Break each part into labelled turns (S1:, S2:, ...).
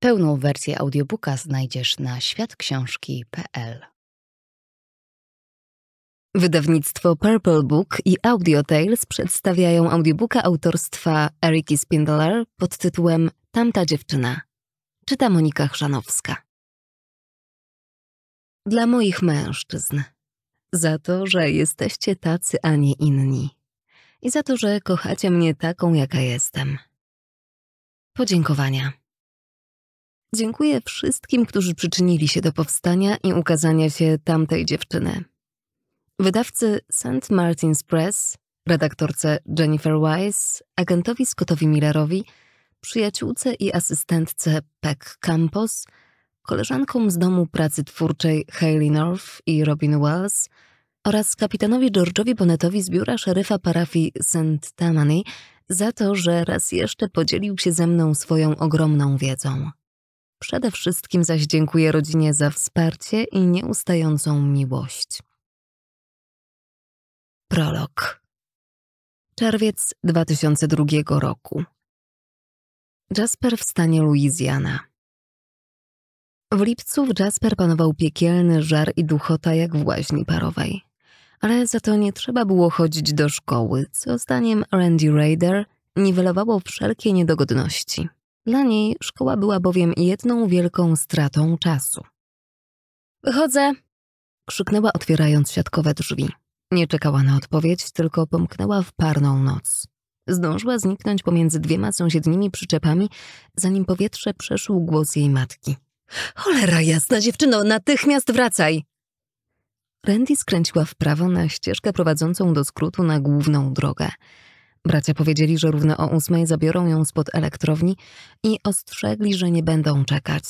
S1: Pełną wersję audiobooka znajdziesz na światksiążki.pl. Wydawnictwo Purple Book i Audio Tales przedstawiają audiobooka autorstwa Eriki Spindler pod tytułem Tamta dziewczyna. Czyta Monika Chrzanowska. Dla moich mężczyzn. Za to, że jesteście tacy, a nie inni. I za to, że kochacie mnie taką, jaka jestem. Podziękowania. Dziękuję wszystkim, którzy przyczynili się do powstania i ukazania się tamtej dziewczyny. Wydawcy St. Martin's Press, redaktorce Jennifer Wise, agentowi Scottowi Millerowi, przyjaciółce i asystentce Peck Campos, koleżankom z domu pracy twórczej Hayley North i Robin Wells oraz kapitanowi George'owi Bonnetowi z biura szeryfa parafii St. Tammany za to, że raz jeszcze podzielił się ze mną swoją ogromną wiedzą. Przede wszystkim zaś dziękuję rodzinie za wsparcie i nieustającą miłość. Prolog. Czerwiec 2002 roku. Jasper w stanie Louisiana. W lipcu w Jasper panował piekielny żar i duchota jak w łaźni parowej. Ale za to nie trzeba było chodzić do szkoły, co zdaniem Randy Raider niwelowało wszelkie niedogodności. Dla niej szkoła była bowiem jedną wielką stratą czasu. Wychodzę! krzyknęła otwierając siatkowe drzwi. Nie czekała na odpowiedź, tylko pomknęła w parną noc. Zdążyła zniknąć pomiędzy dwiema sąsiednimi przyczepami, zanim powietrze przeszył głos jej matki. Cholera jasna, dziewczyno, natychmiast wracaj! Randy skręciła w prawo na ścieżkę prowadzącą do skrótu na główną drogę. Bracia powiedzieli, że równo o ósmej zabiorą ją spod elektrowni i ostrzegli, że nie będą czekać.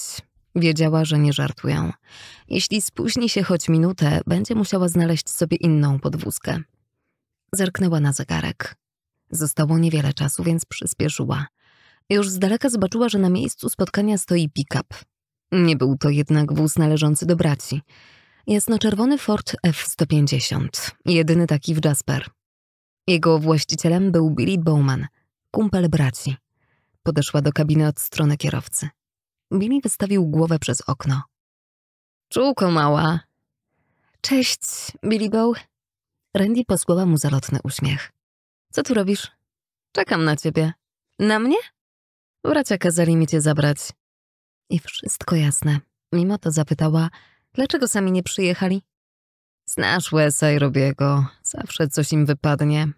S1: Wiedziała, że nie żartują. Jeśli spóźni się choć minutę, będzie musiała znaleźć sobie inną podwózkę. Zerknęła na zegarek. Zostało niewiele czasu, więc przyspieszyła. Już z daleka zobaczyła, że na miejscu spotkania stoi pick-up. Nie był to jednak wóz należący do braci. Jasnoczerwony Ford F-150, jedyny taki w Jasper. Jego właścicielem był Billy Bowman, kumpel braci. Podeszła do kabiny od strony kierowcy. Billy wystawił głowę przez okno. Czułko mała. Cześć, Billy Bow. Randy posłała mu zalotny uśmiech. Co tu robisz? Czekam na ciebie. Na mnie? Bracia kazali mi cię zabrać. I wszystko jasne. Mimo to zapytała, dlaczego sami nie przyjechali? Znasz Wesa i Robiego. Zawsze coś im wypadnie.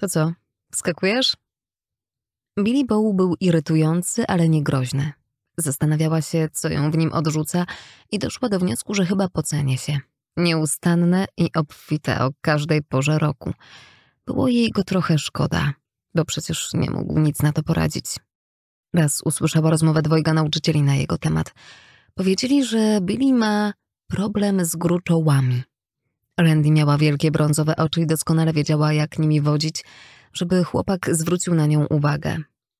S1: To co, skakujesz? Billy Bow był irytujący, ale nie groźny. Zastanawiała się, co ją w nim odrzuca i doszła do wniosku, że chyba pocenie się. Nieustanne i obfite o każdej porze roku. Było jej go trochę szkoda, bo przecież nie mógł nic na to poradzić. Raz usłyszała rozmowę dwojga nauczycieli na jego temat. Powiedzieli, że Billy ma problem z gruczołami. Randy miała wielkie brązowe oczy i doskonale wiedziała, jak nimi wodzić, żeby chłopak zwrócił na nią uwagę.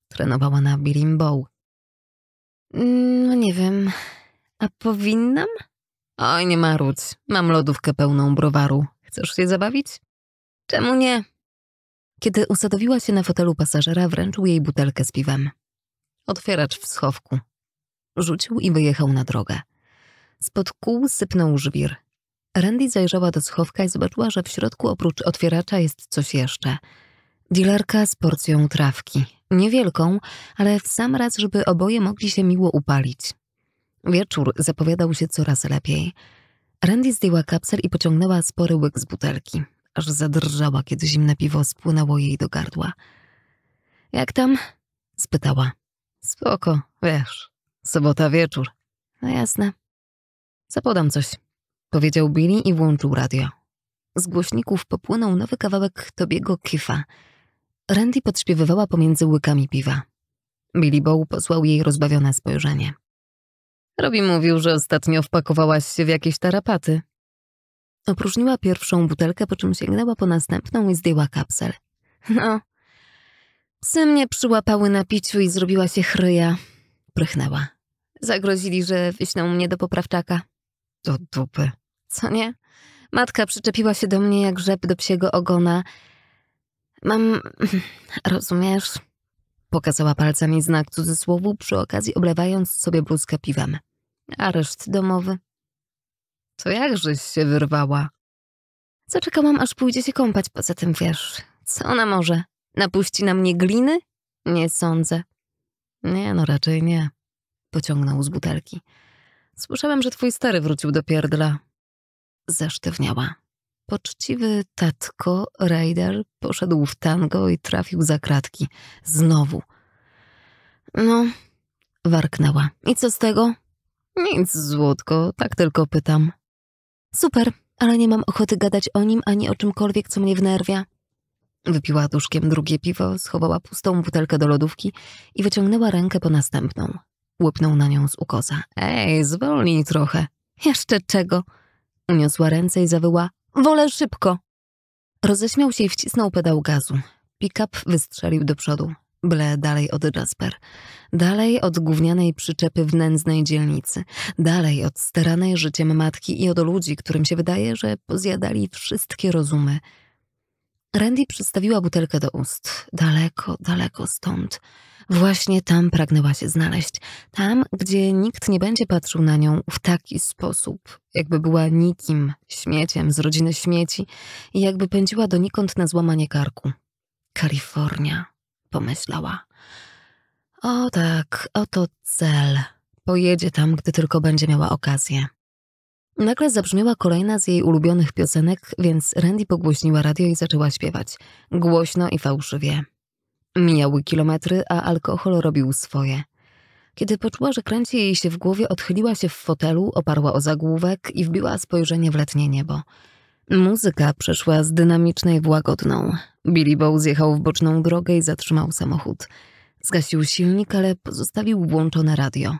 S1: Trenowała na Billim Bow. No nie wiem, a powinnam? Oj, nie marudź. Mam lodówkę pełną browaru. Chcesz się zabawić? Czemu nie? Kiedy usadowiła się na fotelu pasażera, wręczył jej butelkę z piwem. Otwieracz w schowku. Rzucił i wyjechał na drogę. Spod kół sypnął żwir. Randy zajrzała do schowka i zobaczyła, że w środku oprócz otwieracza jest coś jeszcze. Dilerka z porcją trawki. Niewielką, ale w sam raz, żeby oboje mogli się miło upalić. Wieczór zapowiadał się coraz lepiej. Randy zdjęła kapsel i pociągnęła spory łyk z butelki. Aż zadrżała, kiedy zimne piwo spłynęło jej do gardła. Jak tam? spytała. Spoko, wiesz, sobota wieczór. No jasne. Zapodam coś powiedział Billy i włączył radio. Z głośników popłynął nowy kawałek Tobiego Kifa. Randy podśpiewywała pomiędzy łykami piwa. Billy Bow posłał jej rozbawione spojrzenie. Robi mówił, że ostatnio wpakowałaś się w jakieś tarapaty. Opróżniła pierwszą butelkę, po czym sięgnęła po następną i zdjęła kapsel. No, psy mnie przyłapały na piciu i zrobiła się chryja. Prychnęła. Zagrozili, że wyślą mnie do poprawczaka. Do dupy. Co nie? Matka przyczepiła się do mnie jak rzep do psiego ogona. Mam... rozumiesz? Pokazała palcami znak cudzysłowu, przy okazji oblewając sobie bluzkę piwem. Areszt domowy. To jakżeś się wyrwała? Zaczekałam, aż pójdzie się kąpać, poza tym wiesz, co ona może? Napuści na mnie gliny? Nie sądzę. Nie, no raczej nie. Pociągnął z butelki. Słyszałem, że twój stary wrócił do pierdla. Zasztywniała. Poczciwy tatko, Raider, poszedł w tango i trafił za kratki. Znowu. No, warknęła. I co z tego? Nic, złotko, tak tylko pytam. Super, ale nie mam ochoty gadać o nim ani o czymkolwiek, co mnie wnerwia. Wypiła duszkiem drugie piwo, schowała pustą butelkę do lodówki i wyciągnęła rękę po następną. Łupnął na nią z ukosa. Ej, zwolnij trochę. Jeszcze czego? Uniosła ręce i zawyła. Wolę szybko. Roześmiał się i wcisnął pedał gazu. Pick-up wystrzelił do przodu. Ble dalej od Jasper. Dalej od gównianej przyczepy w nędznej dzielnicy. Dalej od staranej życiem matki i od ludzi, którym się wydaje, że pozjadali wszystkie rozumy. Randy przystawiła butelkę do ust. Daleko, daleko stąd. Właśnie tam pragnęła się znaleźć. Tam, gdzie nikt nie będzie patrzył na nią w taki sposób, jakby była nikim, śmieciem z rodziny śmieci i jakby pędziła donikąd na złamanie karku. Kalifornia, pomyślała. O tak, oto cel. Pojedzie tam, gdy tylko będzie miała okazję. Nagle zabrzmiała kolejna z jej ulubionych piosenek, więc Randy pogłośniła radio i zaczęła śpiewać. Głośno i fałszywie. Mijały kilometry, a alkohol robił swoje. Kiedy poczuła, że kręci jej się w głowie, odchyliła się w fotelu, oparła o zagłówek i wbiła spojrzenie w letnie niebo. Muzyka przeszła z dynamicznej w łagodną. Billy Bow zjechał w boczną drogę i zatrzymał samochód. Zgasił silnik, ale pozostawił włączone radio.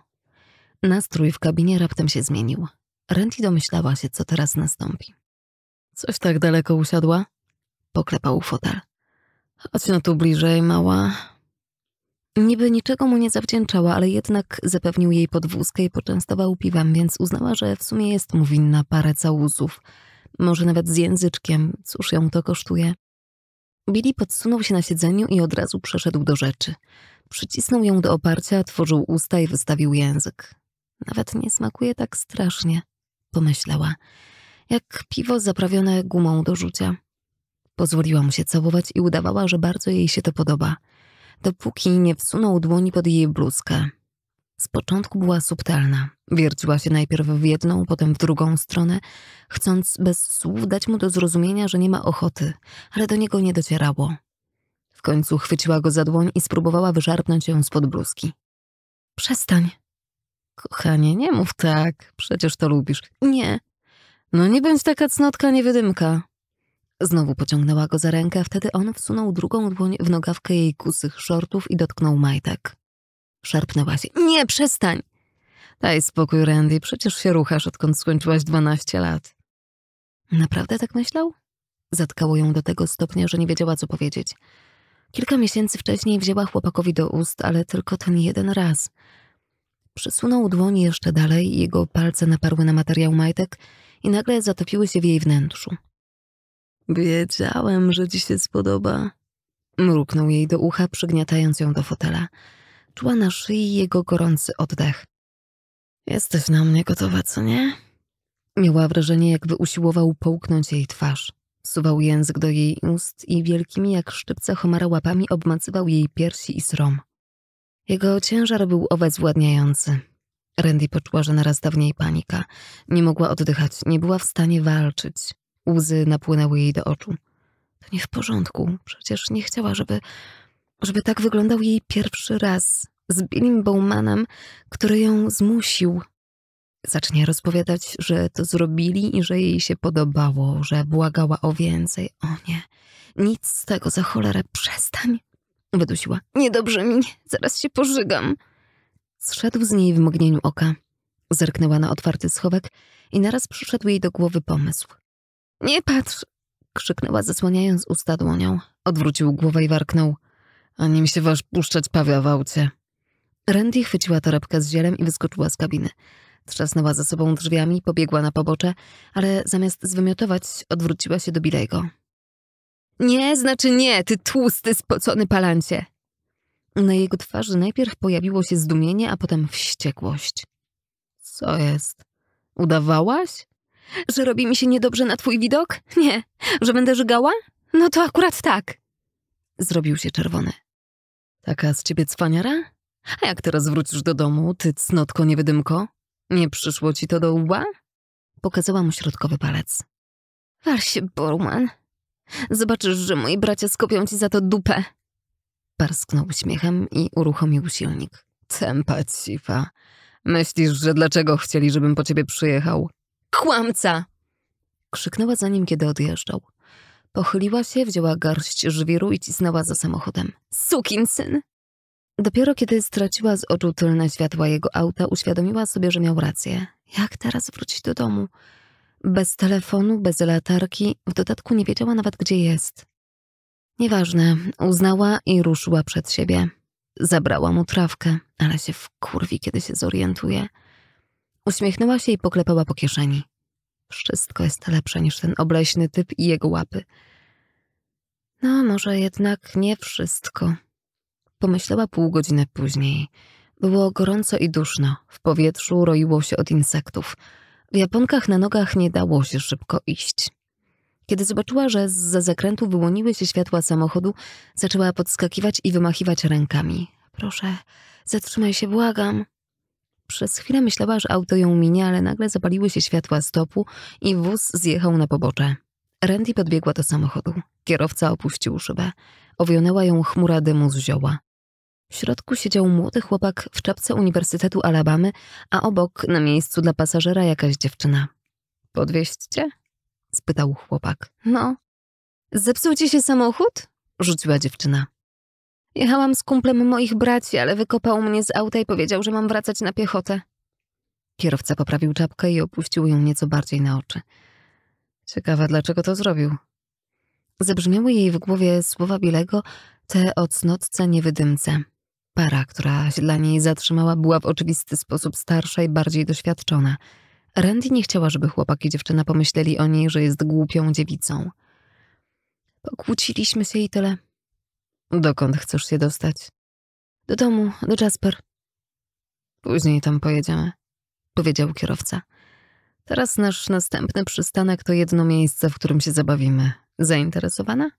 S1: Nastrój w kabinie raptem się zmienił. Renty domyślała się, co teraz nastąpi. Coś tak daleko usiadła? Poklepał fotel. Chodź no tu bliżej, mała. Niby niczego mu nie zawdzięczała, ale jednak zapewnił jej podwózkę i poczęstował piwem, więc uznała, że w sumie jest mu winna parę całusów. Może nawet z języczkiem, cóż ją to kosztuje. Billy podsunął się na siedzeniu i od razu przeszedł do rzeczy. Przycisnął ją do oparcia, tworzył usta i wystawił język. Nawet nie smakuje tak strasznie, pomyślała, jak piwo zaprawione gumą do rzucia. Pozwoliła mu się całować i udawała, że bardzo jej się to podoba, dopóki nie wsunął dłoni pod jej bluzkę. Z początku była subtelna. Wierciła się najpierw w jedną, potem w drugą stronę, chcąc bez słów dać mu do zrozumienia, że nie ma ochoty, ale do niego nie docierało. W końcu chwyciła go za dłoń i spróbowała wyszarpnąć ją spod bluzki. Przestań. Kochanie, nie mów tak, przecież to lubisz. Nie. No nie bądź taka cnotka niewydymka. Znowu pociągnęła go za rękę, wtedy on wsunął drugą dłoń w nogawkę jej kusych shortów i dotknął majtek. Szarpnęła się. Nie, przestań! Daj spokój, Randy, przecież się ruchasz, odkąd skończyłaś dwanaście lat. Naprawdę tak myślał? Zatkało ją do tego stopnia, że nie wiedziała, co powiedzieć. Kilka miesięcy wcześniej wzięła chłopakowi do ust, ale tylko ten jeden raz. Przysunął dłoń jeszcze dalej, jego palce naparły na materiał majtek i nagle zatopiły się w jej wnętrzu. Wiedziałem, że ci się spodoba. Mruknął jej do ucha, przygniatając ją do fotela. Czuła na szyi jego gorący oddech. Jesteś na mnie gotowa, co nie? Miała wrażenie, jakby usiłował połknąć jej twarz. Suwał język do jej ust i wielkimi jak szczypce homara łapami obmacywał jej piersi i srom. Jego ciężar był obezwładniający. Randy poczuła, że narasta w niej panika. Nie mogła oddychać, nie była w stanie walczyć. Łzy napłynęły jej do oczu. To nie w porządku. Przecież nie chciała, żeby, żeby tak wyglądał jej pierwszy raz z Billim Bowmanem, który ją zmusił. Zacznie rozpowiadać, że to zrobili i że jej się podobało, że błagała o więcej. O nie, nic z tego, za cholerę, przestań. Wydusiła. Niedobrze mi, zaraz się pożygam. Zszedł z niej w mgnieniu oka. Zerknęła na otwarty schowek i naraz przyszedł jej do głowy pomysł. Nie patrz! krzyknęła, zasłaniając usta dłonią. Odwrócił głowę i warknął. A nim się wasz puszczać pawia w aucie. Randy chwyciła torebkę z zielem i wyskoczyła z kabiny. Trzasnęła za sobą drzwiami, pobiegła na pobocze, ale zamiast zwymiotować, odwróciła się do Bilego. Nie, znaczy nie, ty tłusty, spocony palancie. Na jego twarzy najpierw pojawiło się zdumienie, a potem wściekłość. Co jest? Udawałaś? Że robi mi się niedobrze na twój widok? Nie. Że będę żygała? No to akurat tak. Zrobił się czerwony. Taka z ciebie cwaniara? A jak teraz wrócisz do domu, ty cnotko niewydymko? Nie przyszło ci to do łba? Pokazała mu środkowy palec. Się, Borman. Zobaczysz, że moi bracia skopią ci za to dupę. Parsknął śmiechem i uruchomił silnik. Tempa cifa. Myślisz, że dlaczego chcieli, żebym po ciebie przyjechał? Kłamca! Krzyknęła za nim, kiedy odjeżdżał. Pochyliła się, wzięła garść żwiru i cisnęła za samochodem. syn! Dopiero kiedy straciła z oczu tylne światła jego auta, uświadomiła sobie, że miał rację. Jak teraz wrócić do domu? Bez telefonu, bez latarki, w dodatku nie wiedziała nawet, gdzie jest. Nieważne, uznała i ruszyła przed siebie. Zabrała mu trawkę, ale się wkurwi, kiedy się zorientuje. Uśmiechnęła się i poklepała po kieszeni. Wszystko jest lepsze niż ten obleśny typ i jego łapy. No, może jednak nie wszystko. Pomyślała pół godziny później. Było gorąco i duszno. W powietrzu roiło się od insektów. W japonkach na nogach nie dało się szybko iść. Kiedy zobaczyła, że z zakrętu wyłoniły się światła samochodu, zaczęła podskakiwać i wymachiwać rękami. Proszę, zatrzymaj się, błagam. Przez chwilę myślała, że auto ją minie, ale nagle zapaliły się światła stopu i wóz zjechał na pobocze. Randy podbiegła do samochodu. Kierowca opuścił szybę. Owionęła ją chmura dymu z zioła. W środku siedział młody chłopak w czapce Uniwersytetu Alabamy, a obok, na miejscu dla pasażera, jakaś dziewczyna. Podwieźćcie? spytał chłopak. No. Zepsuł ci się samochód? rzuciła dziewczyna. Jechałam z kumplem moich braci, ale wykopał mnie z auta i powiedział, że mam wracać na piechotę. Kierowca poprawił czapkę i opuścił ją nieco bardziej na oczy. Ciekawa, dlaczego to zrobił. Zabrzmiały jej w głowie słowa Bilego, te o cnotce niewydymce. Para, która się dla niej zatrzymała, była w oczywisty sposób starsza i bardziej doświadczona. Randy nie chciała, żeby chłopak i dziewczyna pomyśleli o niej, że jest głupią dziewicą. Pokłóciliśmy się i tyle. Dokąd chcesz się dostać? Do domu, do Jasper. Później tam pojedziemy, powiedział kierowca. Teraz nasz następny przystanek to jedno miejsce, w którym się zabawimy. Zainteresowana?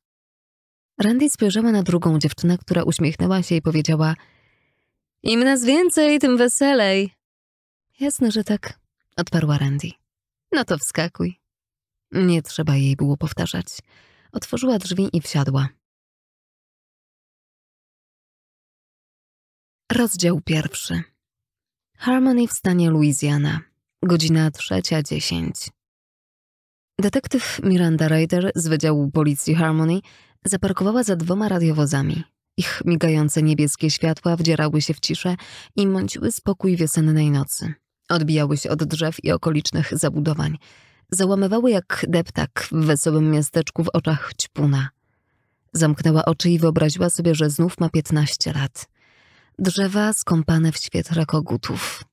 S1: Randy spojrzała na drugą dziewczynę, która uśmiechnęła się i powiedziała Im nas więcej, tym weselej. Jasne, że tak, odparła Randy. No to wskakuj. Nie trzeba jej było powtarzać. Otworzyła drzwi i wsiadła. Rozdział pierwszy. Harmony w stanie Louisiana. Godzina trzecia dziesięć. Detektyw Miranda Ryder z Wydziału Policji Harmony zaparkowała za dwoma radiowozami. Ich migające niebieskie światła wdzierały się w ciszę i mąciły spokój wiosennej nocy. Odbijały się od drzew i okolicznych zabudowań. Załamywały jak deptak w wesołym miasteczku w oczach ćpuna. Zamknęła oczy i wyobraziła sobie, że znów ma piętnaście lat. Drzewa skąpane w świetle kogutów.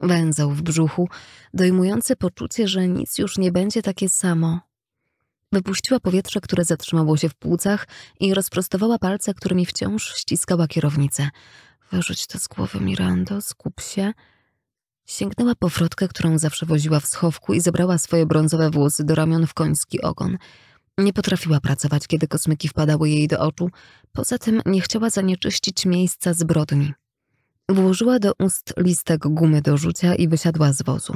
S1: Węzeł w brzuchu, dojmujące poczucie, że nic już nie będzie takie samo. Wypuściła powietrze, które zatrzymało się w płucach i rozprostowała palce, którymi wciąż ściskała kierownicę. Wyrzuć to z głowy, Mirando, skup się. Sięgnęła po frotkę, którą zawsze woziła w schowku i zebrała swoje brązowe włosy do ramion w koński ogon. Nie potrafiła pracować, kiedy kosmyki wpadały jej do oczu. Poza tym nie chciała zanieczyścić miejsca zbrodni. Włożyła do ust listek gumy do rzucia i wysiadła z wozu.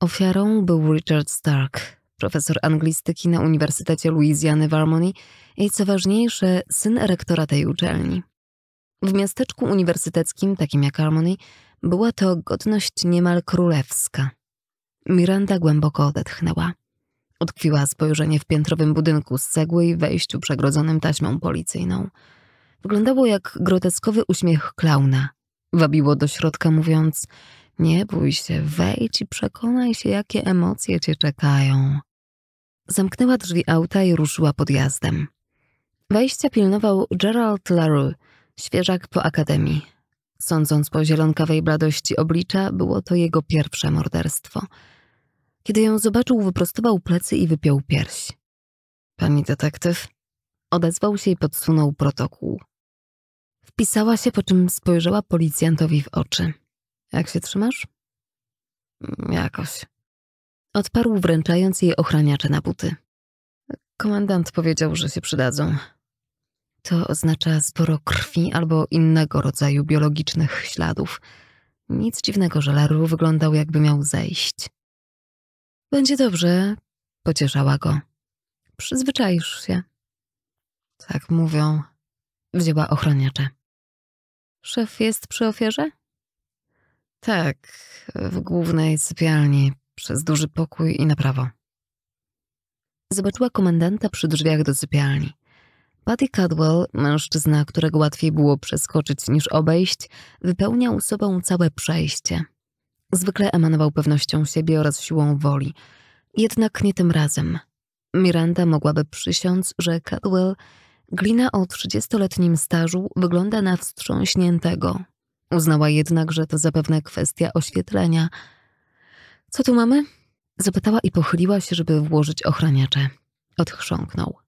S1: Ofiarą był Richard Stark, profesor anglistyki na Uniwersytecie Louisiany w Harmony i co ważniejsze, syn rektora tej uczelni. W miasteczku uniwersyteckim, takim jak Harmony, była to godność niemal królewska. Miranda głęboko odetchnęła. Utkwiła spojrzenie w piętrowym budynku z cegły i wejściu przegrodzonym taśmą policyjną. Wyglądało jak groteskowy uśmiech klauna. Wabiło do środka mówiąc nie bój się, wejdź i przekonaj się, jakie emocje cię czekają. Zamknęła drzwi auta i ruszyła podjazdem. Wejścia pilnował Gerald LaRue, świeżak po akademii. Sądząc po zielonkawej bladości oblicza, było to jego pierwsze morderstwo. Kiedy ją zobaczył, wyprostował plecy i wypiął pierś. Pani detektyw? Odezwał się i podsunął protokół. Wpisała się, po czym spojrzała policjantowi w oczy. Jak się trzymasz? Jakoś. Odparł wręczając jej ochraniacze na buty. Komendant powiedział, że się przydadzą. To oznacza sporo krwi albo innego rodzaju biologicznych śladów. Nic dziwnego, że Laru wyglądał jakby miał zejść. Będzie dobrze, pocieszała go. Przyzwyczaisz się. Tak mówią. Wzięła ochroniacze. Szef jest przy ofierze? Tak, w głównej sypialni, przez duży pokój i na prawo. Zobaczyła komendanta przy drzwiach do sypialni. Patty Cadwell, mężczyzna, którego łatwiej było przeskoczyć niż obejść, wypełniał sobą całe przejście. Zwykle emanował pewnością siebie oraz siłą woli. Jednak nie tym razem. Miranda mogłaby przysiąc, że Cadwell, glina o trzydziestoletnim stażu, wygląda na wstrząśniętego. Uznała jednak, że to zapewne kwestia oświetlenia. Co tu mamy? Zapytała i pochyliła się, żeby włożyć ochraniacze. Odchrząknął.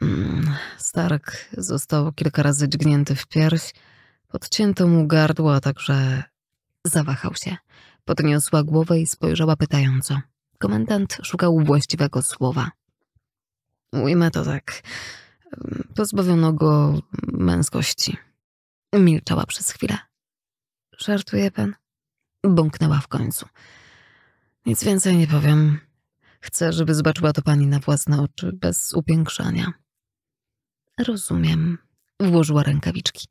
S1: Mm, Stark został kilka razy dźgnięty w pierś, podcięto mu gardło, a także zawahał się. Podniosła głowę i spojrzała pytająco. Komendant szukał właściwego słowa. Ujmę to tak. Pozbawiono go męskości. Milczała przez chwilę. Żartuje pan? Bąknęła w końcu. Nic więcej nie powiem. Chcę, żeby zobaczyła to pani na własne oczy, bez upiększania. Rozumiem. Włożyła rękawiczki.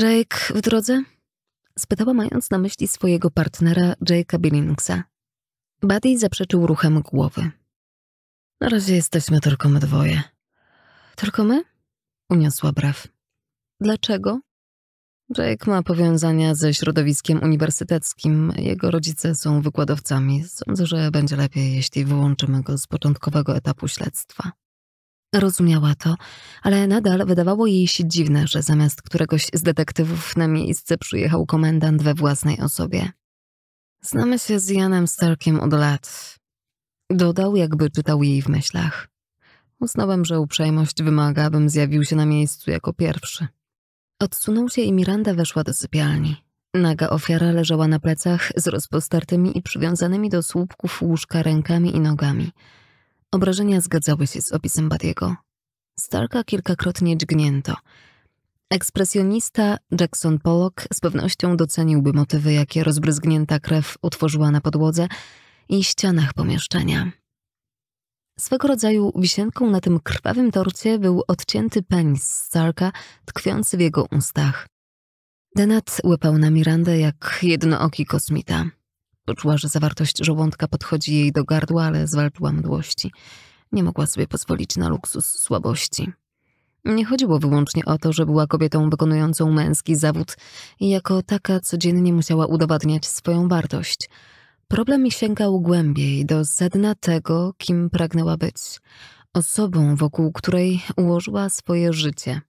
S1: Jake w drodze? Spytała, mając na myśli swojego partnera Jake'a Billingsa. Buddy zaprzeczył ruchem głowy. Na razie jesteśmy tylko my dwoje. Tylko my? Uniosła brew. Dlaczego? Jake ma powiązania ze środowiskiem uniwersyteckim. Jego rodzice są wykładowcami. Sądzę, że będzie lepiej, jeśli wyłączymy go z początkowego etapu śledztwa. Rozumiała to, ale nadal wydawało jej się dziwne, że zamiast któregoś z detektywów na miejsce przyjechał komendant we własnej osobie. Znamy się z Janem Starkiem od lat. Dodał, jakby czytał jej w myślach. Uznałem, że uprzejmość wymaga, abym zjawił się na miejscu jako pierwszy. Odsunął się i Miranda weszła do sypialni. Naga ofiara leżała na plecach z rozpostartymi i przywiązanymi do słupków łóżka rękami i nogami. Obrażenia zgadzały się z opisem Badiego. Starka kilkakrotnie dźgnięto. Ekspresjonista Jackson Pollock z pewnością doceniłby motywy, jakie rozbryzgnięta krew utworzyła na podłodze i ścianach pomieszczenia. Swego rodzaju wisienką na tym krwawym torcie był odcięty penis Starka, tkwiący w jego ustach. Denat łypał na Mirandę jak jednooki kosmita. Poczuła, że zawartość żołądka podchodzi jej do gardła, ale zwalczyła mdłości. Nie mogła sobie pozwolić na luksus słabości. Nie chodziło wyłącznie o to, że była kobietą wykonującą męski zawód i jako taka codziennie musiała udowadniać swoją wartość – Problem sięgał głębiej do sedna tego, kim pragnęła być. Osobą, wokół której ułożyła swoje życie.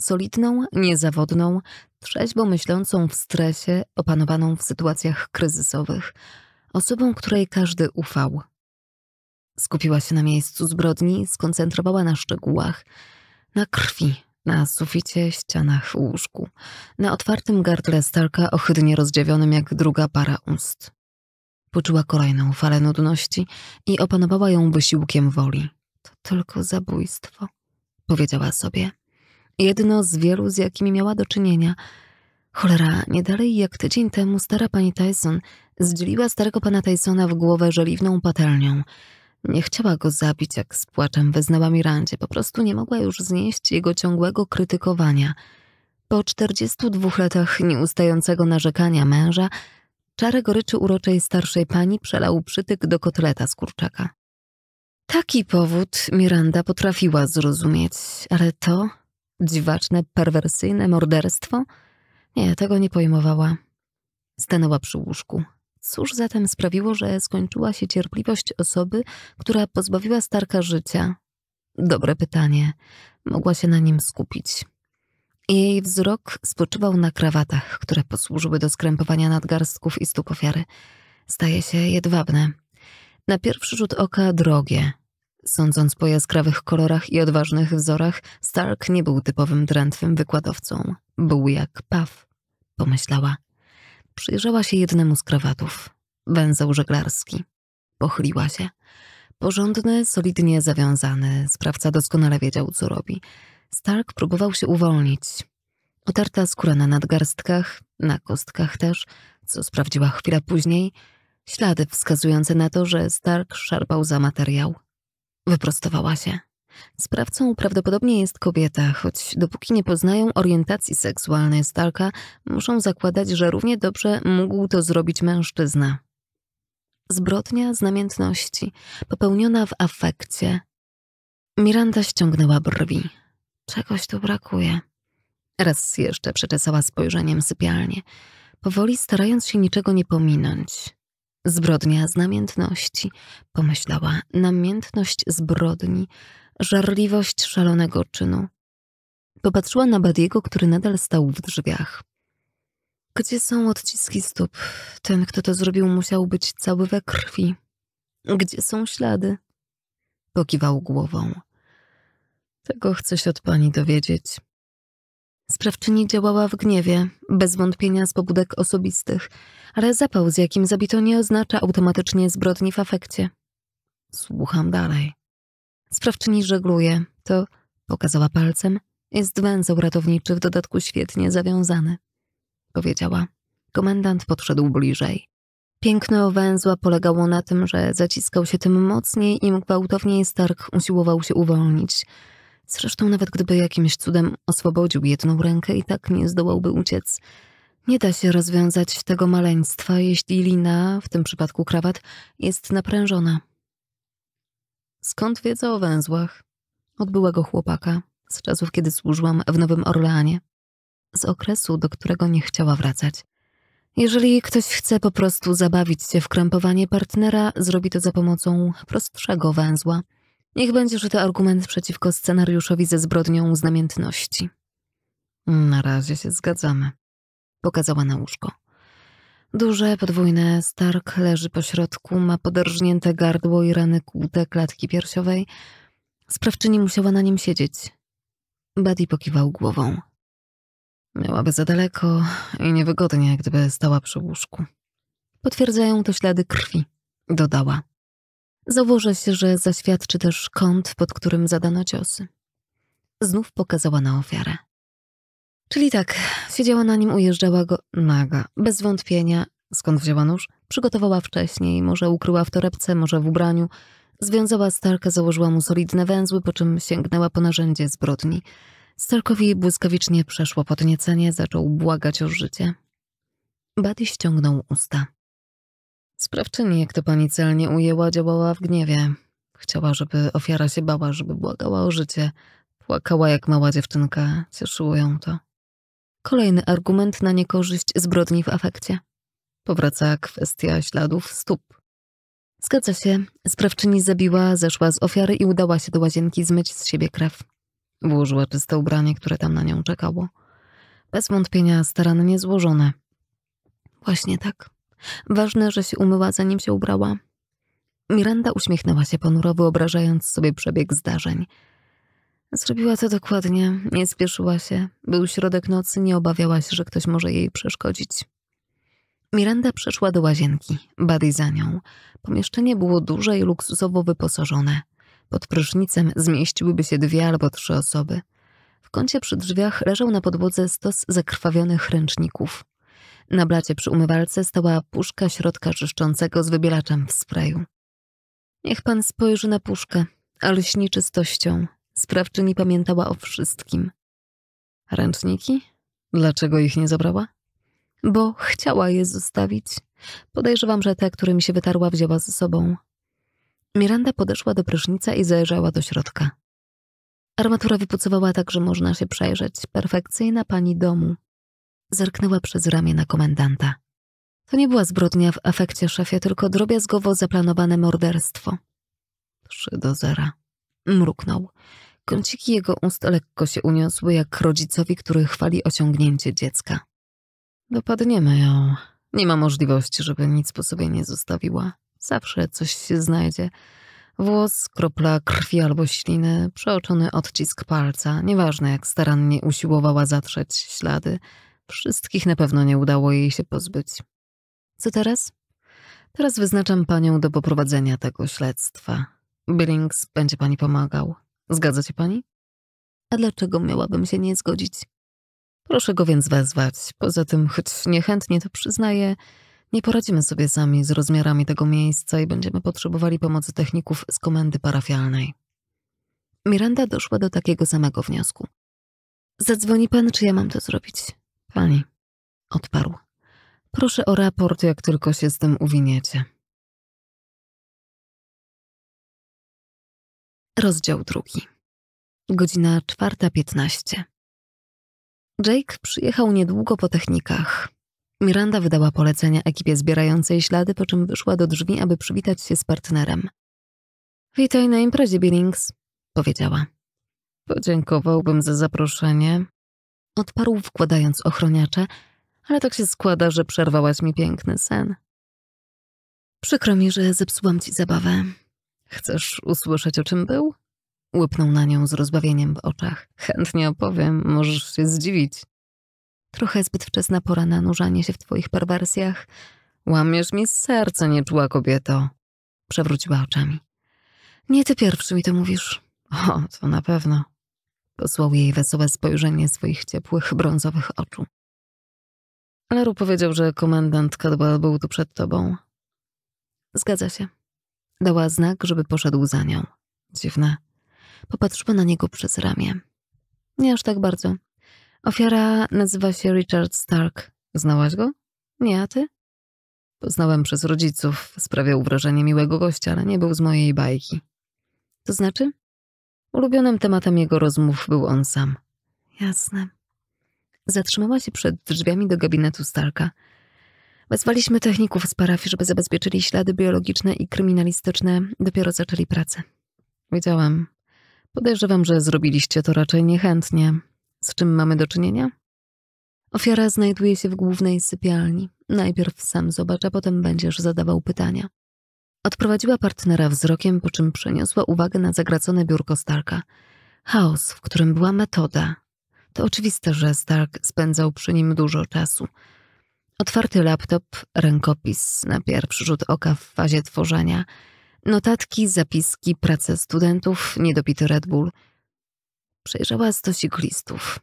S1: Solidną, niezawodną, trzeźwo myślącą w stresie, opanowaną w sytuacjach kryzysowych. Osobą, której każdy ufał. Skupiła się na miejscu zbrodni, skoncentrowała na szczegółach. Na krwi, na suficie, ścianach, łóżku. Na otwartym gardle Starka ohydnie rozdziawionym jak druga para ust. Poczuła kolejną falę nudności i opanowała ją wysiłkiem woli. To tylko zabójstwo, powiedziała sobie. Jedno z wielu, z jakimi miała do czynienia. Cholera, nie dalej jak tydzień temu stara pani Tyson zdzieliła starego pana Tysona w głowę żeliwną patelnią. Nie chciała go zabić, jak z płaczem wyznała Mirandzie. Po prostu nie mogła już znieść jego ciągłego krytykowania. Po 42 latach nieustającego narzekania męża Czarę goryczy uroczej starszej pani przelał przytyk do kotleta z kurczaka. Taki powód Miranda potrafiła zrozumieć, ale to dziwaczne, perwersyjne morderstwo? Nie, tego nie pojmowała. Stanęła przy łóżku. Cóż zatem sprawiło, że skończyła się cierpliwość osoby, która pozbawiła Starka życia? Dobre pytanie. Mogła się na nim skupić. Jej wzrok spoczywał na krawatach, które posłużyły do skrępowania nadgarstków i stóp ofiary. Staje się jedwabne. Na pierwszy rzut oka drogie. Sądząc po jaskrawych kolorach i odważnych wzorach, Stark nie był typowym drętwym wykładowcą. Był jak Paw, pomyślała. Przyjrzała się jednemu z krawatów. Węzeł żeglarski. Pochyliła się. Porządny, solidnie zawiązany, sprawca doskonale wiedział, co robi. Stark próbował się uwolnić. Otarta skóra na nadgarstkach, na kostkach też, co sprawdziła chwilę później, ślady wskazujące na to, że Stark szarpał za materiał. Wyprostowała się. Sprawcą prawdopodobnie jest kobieta, choć dopóki nie poznają orientacji seksualnej Starka, muszą zakładać, że równie dobrze mógł to zrobić mężczyzna. Zbrodnia z namiętności, popełniona w afekcie. Miranda ściągnęła brwi. Czegoś tu brakuje. Raz jeszcze przeczesała spojrzeniem sypialnię, powoli starając się niczego nie pominąć. Zbrodnia z namiętności, pomyślała, namiętność zbrodni, żarliwość szalonego czynu. Popatrzyła na Badiego, który nadal stał w drzwiach. Gdzie są odciski stóp? Ten, kto to zrobił, musiał być cały we krwi. Gdzie są ślady? Pokiwał głową. Tego chcę się od pani dowiedzieć. Sprawczyni działała w gniewie, bez wątpienia z pobudek osobistych, ale zapał, z jakim zabito, nie oznacza automatycznie zbrodni w afekcie. Słucham dalej. Sprawczyni żegluje, to, pokazała palcem, jest węzeł ratowniczy, w dodatku świetnie zawiązany. Powiedziała. Komendant podszedł bliżej. Piękno węzła polegało na tym, że zaciskał się tym mocniej, im gwałtowniej Stark usiłował się uwolnić – Zresztą nawet gdyby jakimś cudem oswobodził jedną rękę i tak nie zdołałby uciec. Nie da się rozwiązać tego maleństwa, jeśli lina, w tym przypadku krawat, jest naprężona. Skąd wiedza o węzłach? Od byłego chłopaka, z czasów, kiedy służyłam w Nowym Orleanie. Z okresu, do którego nie chciała wracać. Jeżeli ktoś chce po prostu zabawić się w krępowanie partnera, zrobi to za pomocą prostszego węzła – Niech będzie, że to argument przeciwko scenariuszowi ze zbrodnią z namiętności. Na razie się zgadzamy. Pokazała na łóżko. Duże, podwójne, Stark leży po środku, ma poderżnięte gardło i rany kłute klatki piersiowej. Sprawczyni musiała na nim siedzieć. Buddy pokiwał głową. Miałaby za daleko i niewygodnie, gdyby stała przy łóżku. Potwierdzają to ślady krwi, dodała. Założę się, że zaświadczy też kąt, pod którym zadano ciosy. Znów pokazała na ofiarę. Czyli tak, siedziała na nim, ujeżdżała go naga, bez wątpienia. Skąd wzięła nóż? Przygotowała wcześniej, może ukryła w torebce, może w ubraniu. Związała Starka, założyła mu solidne węzły, po czym sięgnęła po narzędzie zbrodni. Starkowi błyskawicznie przeszło podniecenie, zaczął błagać o życie. Buddy ściągnął usta. Sprawczyni, jak to pani celnie ujęła, działała w gniewie. Chciała, żeby ofiara się bała, żeby błagała o życie. Płakała jak mała dziewczynka. Cieszyło ją to. Kolejny argument na niekorzyść zbrodni w afekcie. Powraca kwestia śladów stóp. Zgadza się. Sprawczyni zabiła, zeszła z ofiary i udała się do łazienki zmyć z siebie krew. Włożyła czyste ubranie, które tam na nią czekało. Bez wątpienia starannie złożone. Właśnie tak. Ważne, że się umyła, zanim się ubrała. Miranda uśmiechnęła się ponuro, wyobrażając sobie przebieg zdarzeń. Zrobiła to dokładnie, nie spieszyła się. Był środek nocy, nie obawiała się, że ktoś może jej przeszkodzić. Miranda przeszła do łazienki, Buddy za nią. Pomieszczenie było duże i luksusowo wyposażone. Pod prysznicem zmieściłyby się dwie albo trzy osoby. W kącie przy drzwiach leżał na podłodze stos zakrwawionych ręczników. Na blacie przy umywalce stała puszka środka czyszczącego z wybielaczem w sprayu. Niech pan spojrzy na puszkę, ale lśni czystością. Sprawczyni pamiętała o wszystkim. Ręczniki? Dlaczego ich nie zabrała? Bo chciała je zostawić. Podejrzewam, że te, które mi się wytarła, wzięła ze sobą. Miranda podeszła do prysznica i zajrzała do środka. Armatura wypucowała tak, że można się przejrzeć. Perfekcyjna pani domu. Zerknęła przez ramię na komendanta. To nie była zbrodnia w afekcie szefie, tylko drobiazgowo zaplanowane morderstwo. Trzy do zera. Mruknął. Kąciki jego ust lekko się uniosły, jak rodzicowi, który chwali osiągnięcie dziecka. Dopadniemy ją. Nie ma możliwości, żeby nic po sobie nie zostawiła. Zawsze coś się znajdzie. Włos, kropla krwi albo śliny, przeoczony odcisk palca, nieważne jak starannie usiłowała zatrzeć ślady, wszystkich na pewno nie udało jej się pozbyć. Co teraz? Teraz wyznaczam panią do poprowadzenia tego śledztwa. Billings będzie pani pomagał. Zgadza się pani? A dlaczego miałabym się nie zgodzić? Proszę go więc wezwać. Poza tym, choć niechętnie to przyznaję, nie poradzimy sobie sami z rozmiarami tego miejsca i będziemy potrzebowali pomocy techników z komendy parafialnej. Miranda doszła do takiego samego wniosku. Zadzwoni pan, czy ja mam to zrobić? Pani, odparł. Proszę o raport, jak tylko się z tym uwiniecie. Rozdział drugi. Godzina czwarta piętnaście. Jake przyjechał niedługo po technikach. Miranda wydała polecenia ekipie zbierającej ślady, po czym wyszła do drzwi, aby przywitać się z partnerem. Witaj na imprezie, Billings, powiedziała. Podziękowałbym za zaproszenie. Odparł wkładając ochroniacze, ale tak się składa, że przerwałaś mi piękny sen. Przykro mi, że zepsułam ci zabawę. Chcesz usłyszeć, o czym był? Łypnął na nią z rozbawieniem w oczach. Chętnie opowiem, możesz się zdziwić. Trochę zbyt wczesna pora na nurzanie się w twoich perwersjach. Łamiesz mi serce, nieczuła kobieto. Przewróciła oczami. Nie ty pierwszy mi to mówisz. O, to na pewno. Posłał jej wesołe spojrzenie swoich ciepłych, brązowych oczu. Laru powiedział, że komendant Cadwell był tu przed tobą. Zgadza się. Dała znak, żeby poszedł za nią. Dziwne. Popatrzyła na niego przez ramię. Nie aż tak bardzo. Ofiara nazywa się Richard Stark. Znałaś go? Nie, a ty? Poznałem przez rodziców. Sprawiał wrażenie miłego gościa, ale nie był z mojej bajki. To znaczy? Ulubionym tematem jego rozmów był on sam. Jasne. Zatrzymała się przed drzwiami do gabinetu Starka. Wezwaliśmy techników z parafii, żeby zabezpieczyli ślady biologiczne i kryminalistyczne. Dopiero zaczęli pracę. Wiedziałam. Podejrzewam, że zrobiliście to raczej niechętnie. Z czym mamy do czynienia? Ofiara znajduje się w głównej sypialni. Najpierw sam zobacz, a potem będziesz zadawał pytania. Odprowadziła partnera wzrokiem, po czym przeniosła uwagę na zagracone biurko Starka. Chaos, w którym była metoda. To oczywiste, że Stark spędzał przy nim dużo czasu. Otwarty laptop, rękopis na pierwszy rzut oka w fazie tworzenia, notatki, zapiski, prace studentów, niedopity Red Bull. Przejrzała stosik listów.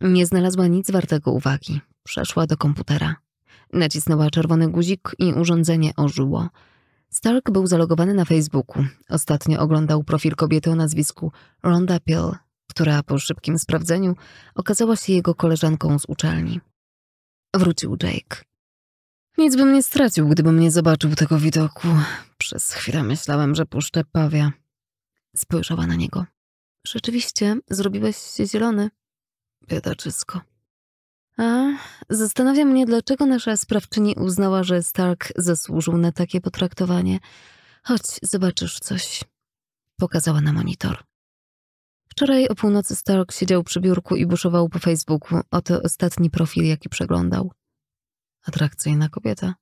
S1: Nie znalazła nic wartego uwagi. Przeszła do komputera. Nacisnęła czerwony guzik i urządzenie ożyło. Stark był zalogowany na Facebooku. Ostatnio oglądał profil kobiety o nazwisku Rhonda Pill, która po szybkim sprawdzeniu okazała się jego koleżanką z uczelni. Wrócił Jake. Nic bym nie stracił, gdybym nie zobaczył tego widoku. Przez chwilę myślałem, że puszczę pawia. Spojrzała na niego. Rzeczywiście, zrobiłeś się zielony. Biedaczysko. A, zastanawia mnie, dlaczego nasza sprawczyni uznała, że Stark zasłużył na takie potraktowanie. Chodź, zobaczysz coś. Pokazała na monitor. Wczoraj o północy Stark siedział przy biurku i buszował po Facebooku. Oto ostatni profil, jaki przeglądał. Atrakcyjna kobieta.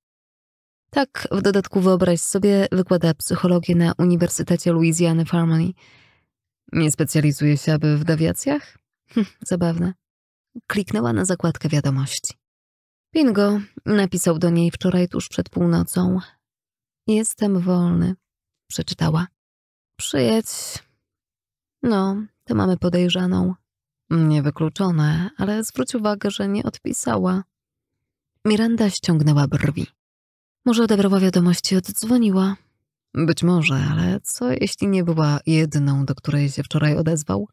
S1: Tak, w dodatku wyobraź sobie, wykłada psychologię na Uniwersytecie Louisiany Farmony. Nie specjalizuje się aby w dewiacjach? Hm, zabawne. Kliknęła na zakładkę wiadomości. Bingo, napisał do niej wczoraj tuż przed północą. Jestem wolny, przeczytała. Przyjedź. No, to mamy podejrzaną. Niewykluczone, ale zwróć uwagę, że nie odpisała. Miranda ściągnęła brwi. Może odebrała wiadomości i oddzwoniła. Być może, ale co jeśli nie była jedną, do której się wczoraj odezwał?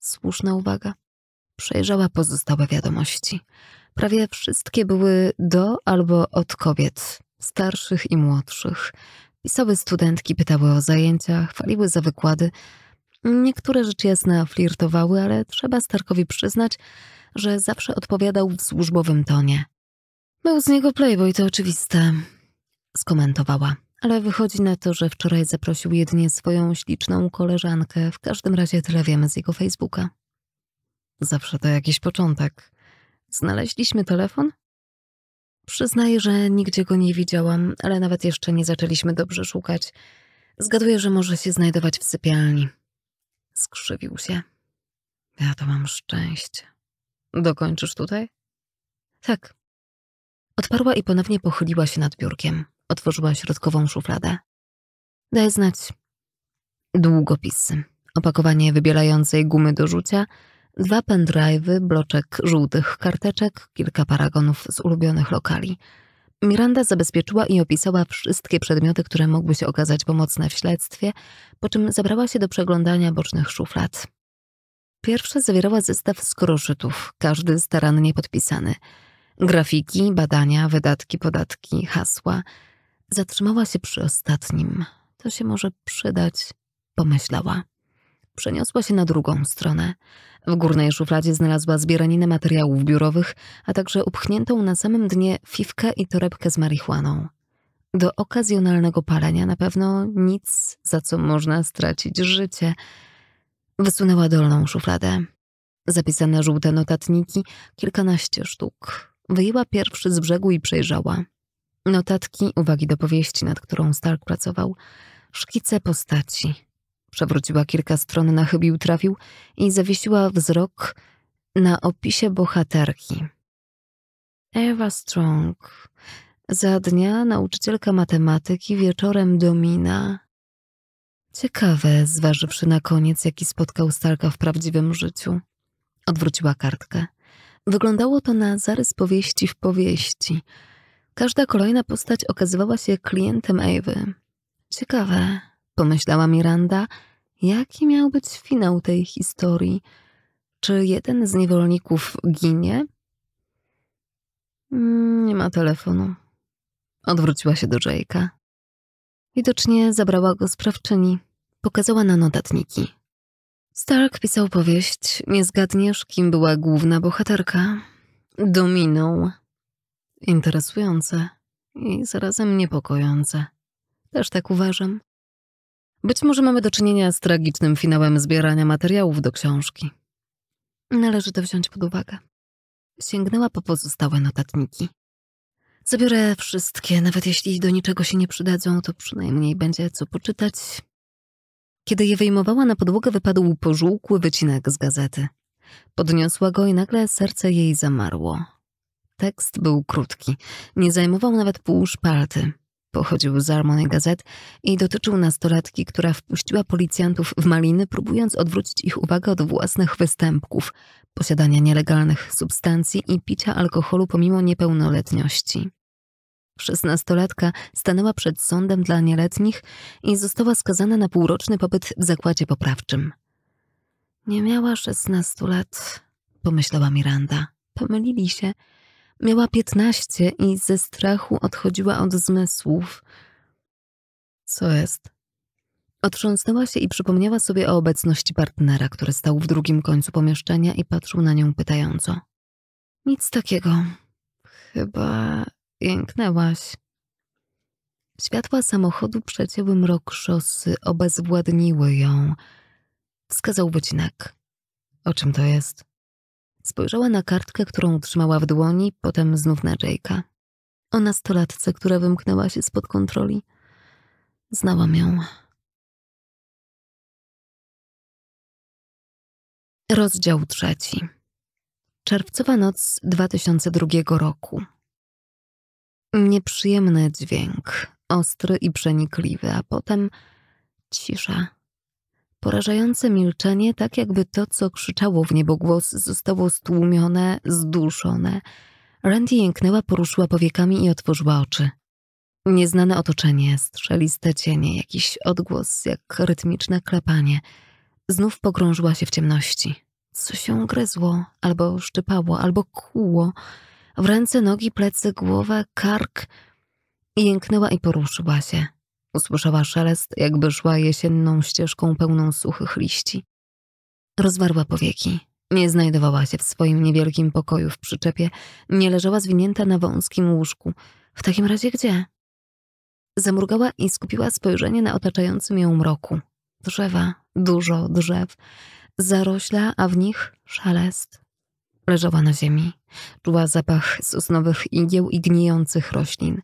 S1: Słuszna uwaga. Przejrzała pozostałe wiadomości. Prawie wszystkie były do albo od kobiet, starszych i młodszych. Pisały studentki, pytały o zajęcia, chwaliły za wykłady. Niektóre rzecz jasna flirtowały, ale trzeba Starkowi przyznać, że zawsze odpowiadał w służbowym tonie. Był z niego playboy, to oczywiste, skomentowała. Ale wychodzi na to, że wczoraj zaprosił jedynie swoją śliczną koleżankę. W każdym razie tyle wiemy z jego Facebooka. Zawsze to jakiś początek. Znaleźliśmy telefon? Przyznaję, że nigdzie go nie widziałam, ale nawet jeszcze nie zaczęliśmy dobrze szukać. Zgaduję, że może się znajdować w sypialni. Skrzywił się. Ja to mam szczęście. Dokończysz tutaj? Tak. Odparła i ponownie pochyliła się nad biurkiem. Otworzyła środkową szufladę. Daj znać. Długopisy, opakowanie wybielającej gumy do rzucia, dwa pendrive'y, bloczek żółtych karteczek, kilka paragonów z ulubionych lokali. Miranda zabezpieczyła i opisała wszystkie przedmioty, które mogły się okazać pomocne w śledztwie, po czym zabrała się do przeglądania bocznych szuflad. Pierwsza zawierała zestaw skoroszytów, każdy starannie podpisany. Grafiki, badania, wydatki, podatki, hasła. Zatrzymała się przy ostatnim. To się może przydać, pomyślała. Przeniosła się na drugą stronę. W górnej szufladzie znalazła zbieraninę materiałów biurowych, a także upchniętą na samym dnie fifkę i torebkę z marihuaną. Do okazjonalnego palenia na pewno nic, za co można stracić życie. Wysunęła dolną szufladę. Zapisane żółte notatniki, kilkanaście sztuk. Wyjęła pierwszy z brzegu i przejrzała. Notatki, uwagi do powieści, nad którą Stark pracował, szkice postaci. Przewróciła kilka stron na chybił trafił i zawiesiła wzrok na opisie bohaterki. Ewa Strong. Za dnia nauczycielka matematyki, wieczorem domina. Ciekawe, zważywszy na koniec, jaki spotkał Starka w prawdziwym życiu. Odwróciła kartkę. Wyglądało to na zarys powieści w powieści. Każda kolejna postać okazywała się klientem Ewy. Ciekawe, pomyślała Miranda, jaki miał być finał tej historii. Czy jeden z niewolników ginie? Mm, nie ma telefonu. Odwróciła się do Jake'a. Widocznie zabrała go sprawczyni. Pokazała na notatniki. Stark pisał powieść. Nie zgadniesz, kim była główna bohaterka. Dominą. Interesujące i zarazem niepokojące. Też tak uważam. Być może mamy do czynienia z tragicznym finałem zbierania materiałów do książki. Należy to wziąć pod uwagę. Sięgnęła po pozostałe notatniki. Zabiorę wszystkie, nawet jeśli do niczego się nie przydadzą, to przynajmniej będzie co poczytać. Kiedy je wyjmowała, na podłogę wypadł pożółkły wycinek z gazety. Podniosła go i nagle serce jej zamarło. Tekst był krótki, nie zajmował nawet pół szpalty. Pochodził z Armony Gazet i dotyczył nastolatki, która wpuściła policjantów w maliny, próbując odwrócić ich uwagę od własnych występków, posiadania nielegalnych substancji i picia alkoholu pomimo niepełnoletności. Szesnastolatka stanęła przed sądem dla nieletnich i została skazana na półroczny pobyt w zakładzie poprawczym. Nie miała szesnastu lat, pomyślała Miranda. Pomylili się. Miała piętnaście i ze strachu odchodziła od zmysłów. Co jest? Otrząsnęła się i przypomniała sobie o obecności partnera, który stał w drugim końcu pomieszczenia i patrzył na nią pytająco. Nic takiego. Chyba jęknęłaś. Światła samochodu przecięły mrok szosy, obezwładniły ją. Wskazał wycinek. O czym to jest? Spojrzała na kartkę, którą trzymała w dłoni, potem znów na Jake'a. O nastolatce, która wymknęła się spod kontroli. Znałam ją. Rozdział trzeci. Czerwcowa noc 2002 roku. Nieprzyjemny dźwięk, ostry i przenikliwy, a potem cisza. Porażające milczenie, tak jakby to, co krzyczało w niebogłos, zostało stłumione, zduszone. Randy jęknęła, poruszyła powiekami i otworzyła oczy. Nieznane otoczenie, strzeliste cienie, jakiś odgłos jak rytmiczne klepanie. Znów pogrążyła się w ciemności. Co się gryzło, albo szczypało, albo kłuło. W ręce, nogi, plecy, głowę, kark. Jęknęła i poruszyła się. Usłyszała szelest, jakby szła jesienną ścieżką pełną suchych liści. Rozwarła powieki. Nie znajdowała się w swoim niewielkim pokoju w przyczepie, nie leżała zwinięta na wąskim łóżku. W takim razie gdzie? Zamrugała i skupiła spojrzenie na otaczającym ją mroku. Drzewa, dużo drzew, zarośla, a w nich szelest. Leżała na ziemi. Czuła zapach sosnowych igieł i gnijących roślin.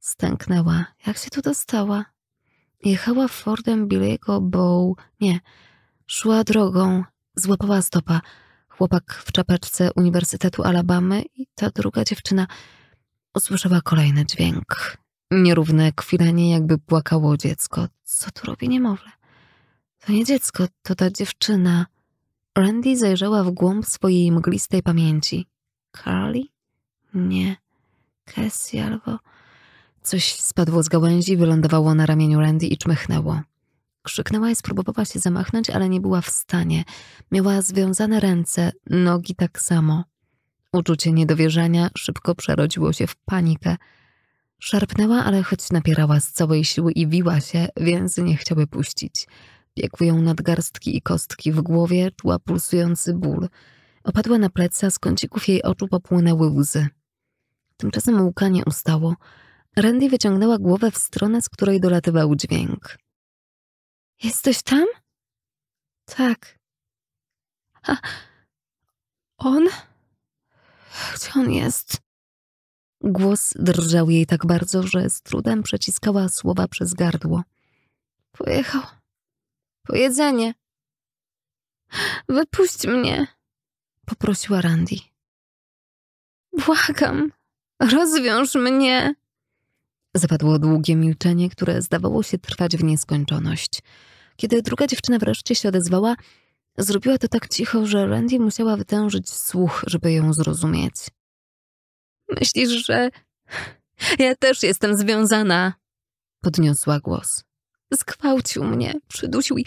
S1: Stęknęła. Jak się tu dostała? Jechała Fordem Billy'ego Bow. Nie, szła drogą, złapała stopa. Chłopak w czapeczce Uniwersytetu Alabamy i ta druga dziewczyna usłyszała kolejny dźwięk. Nierówne kwilenie, jakby płakało dziecko. Co tu robi niemowlę? To nie dziecko, to ta dziewczyna. Randy zajrzała w głąb swojej mglistej pamięci. Carly? Nie. Cassie albo... Coś spadło z gałęzi, wylądowało na ramieniu Randy i czmychnęło. Krzyknęła i spróbowała się zamachnąć, ale nie była w stanie. Miała związane ręce, nogi tak samo. Uczucie niedowierzania szybko przerodziło się w panikę. Szarpnęła, ale choć napierała z całej siły i wiła się, więzy nie chciały puścić. Biegły ją nadgarstki i kostki w głowie, czuła pulsujący ból. Opadła na plecy, a z kącików jej oczu popłynęły łzy. Tymczasem łkanie ustało. Randy wyciągnęła głowę w stronę, z której dolatywał dźwięk. Jesteś tam? Tak. A on? Gdzie on jest? Głos drżał jej tak bardzo, że z trudem przeciskała słowa przez gardło. Pojechał. Po jedzenie. Wypuść mnie, poprosiła Randy. Błagam, rozwiąż mnie. Zapadło długie milczenie, które zdawało się trwać w nieskończoność. Kiedy druga dziewczyna wreszcie się odezwała, zrobiła to tak cicho, że Randy musiała wytężyć słuch, żeby ją zrozumieć. Myślisz, że ja też jestem związana? Podniosła głos. Zgwałcił mnie, przydusił i...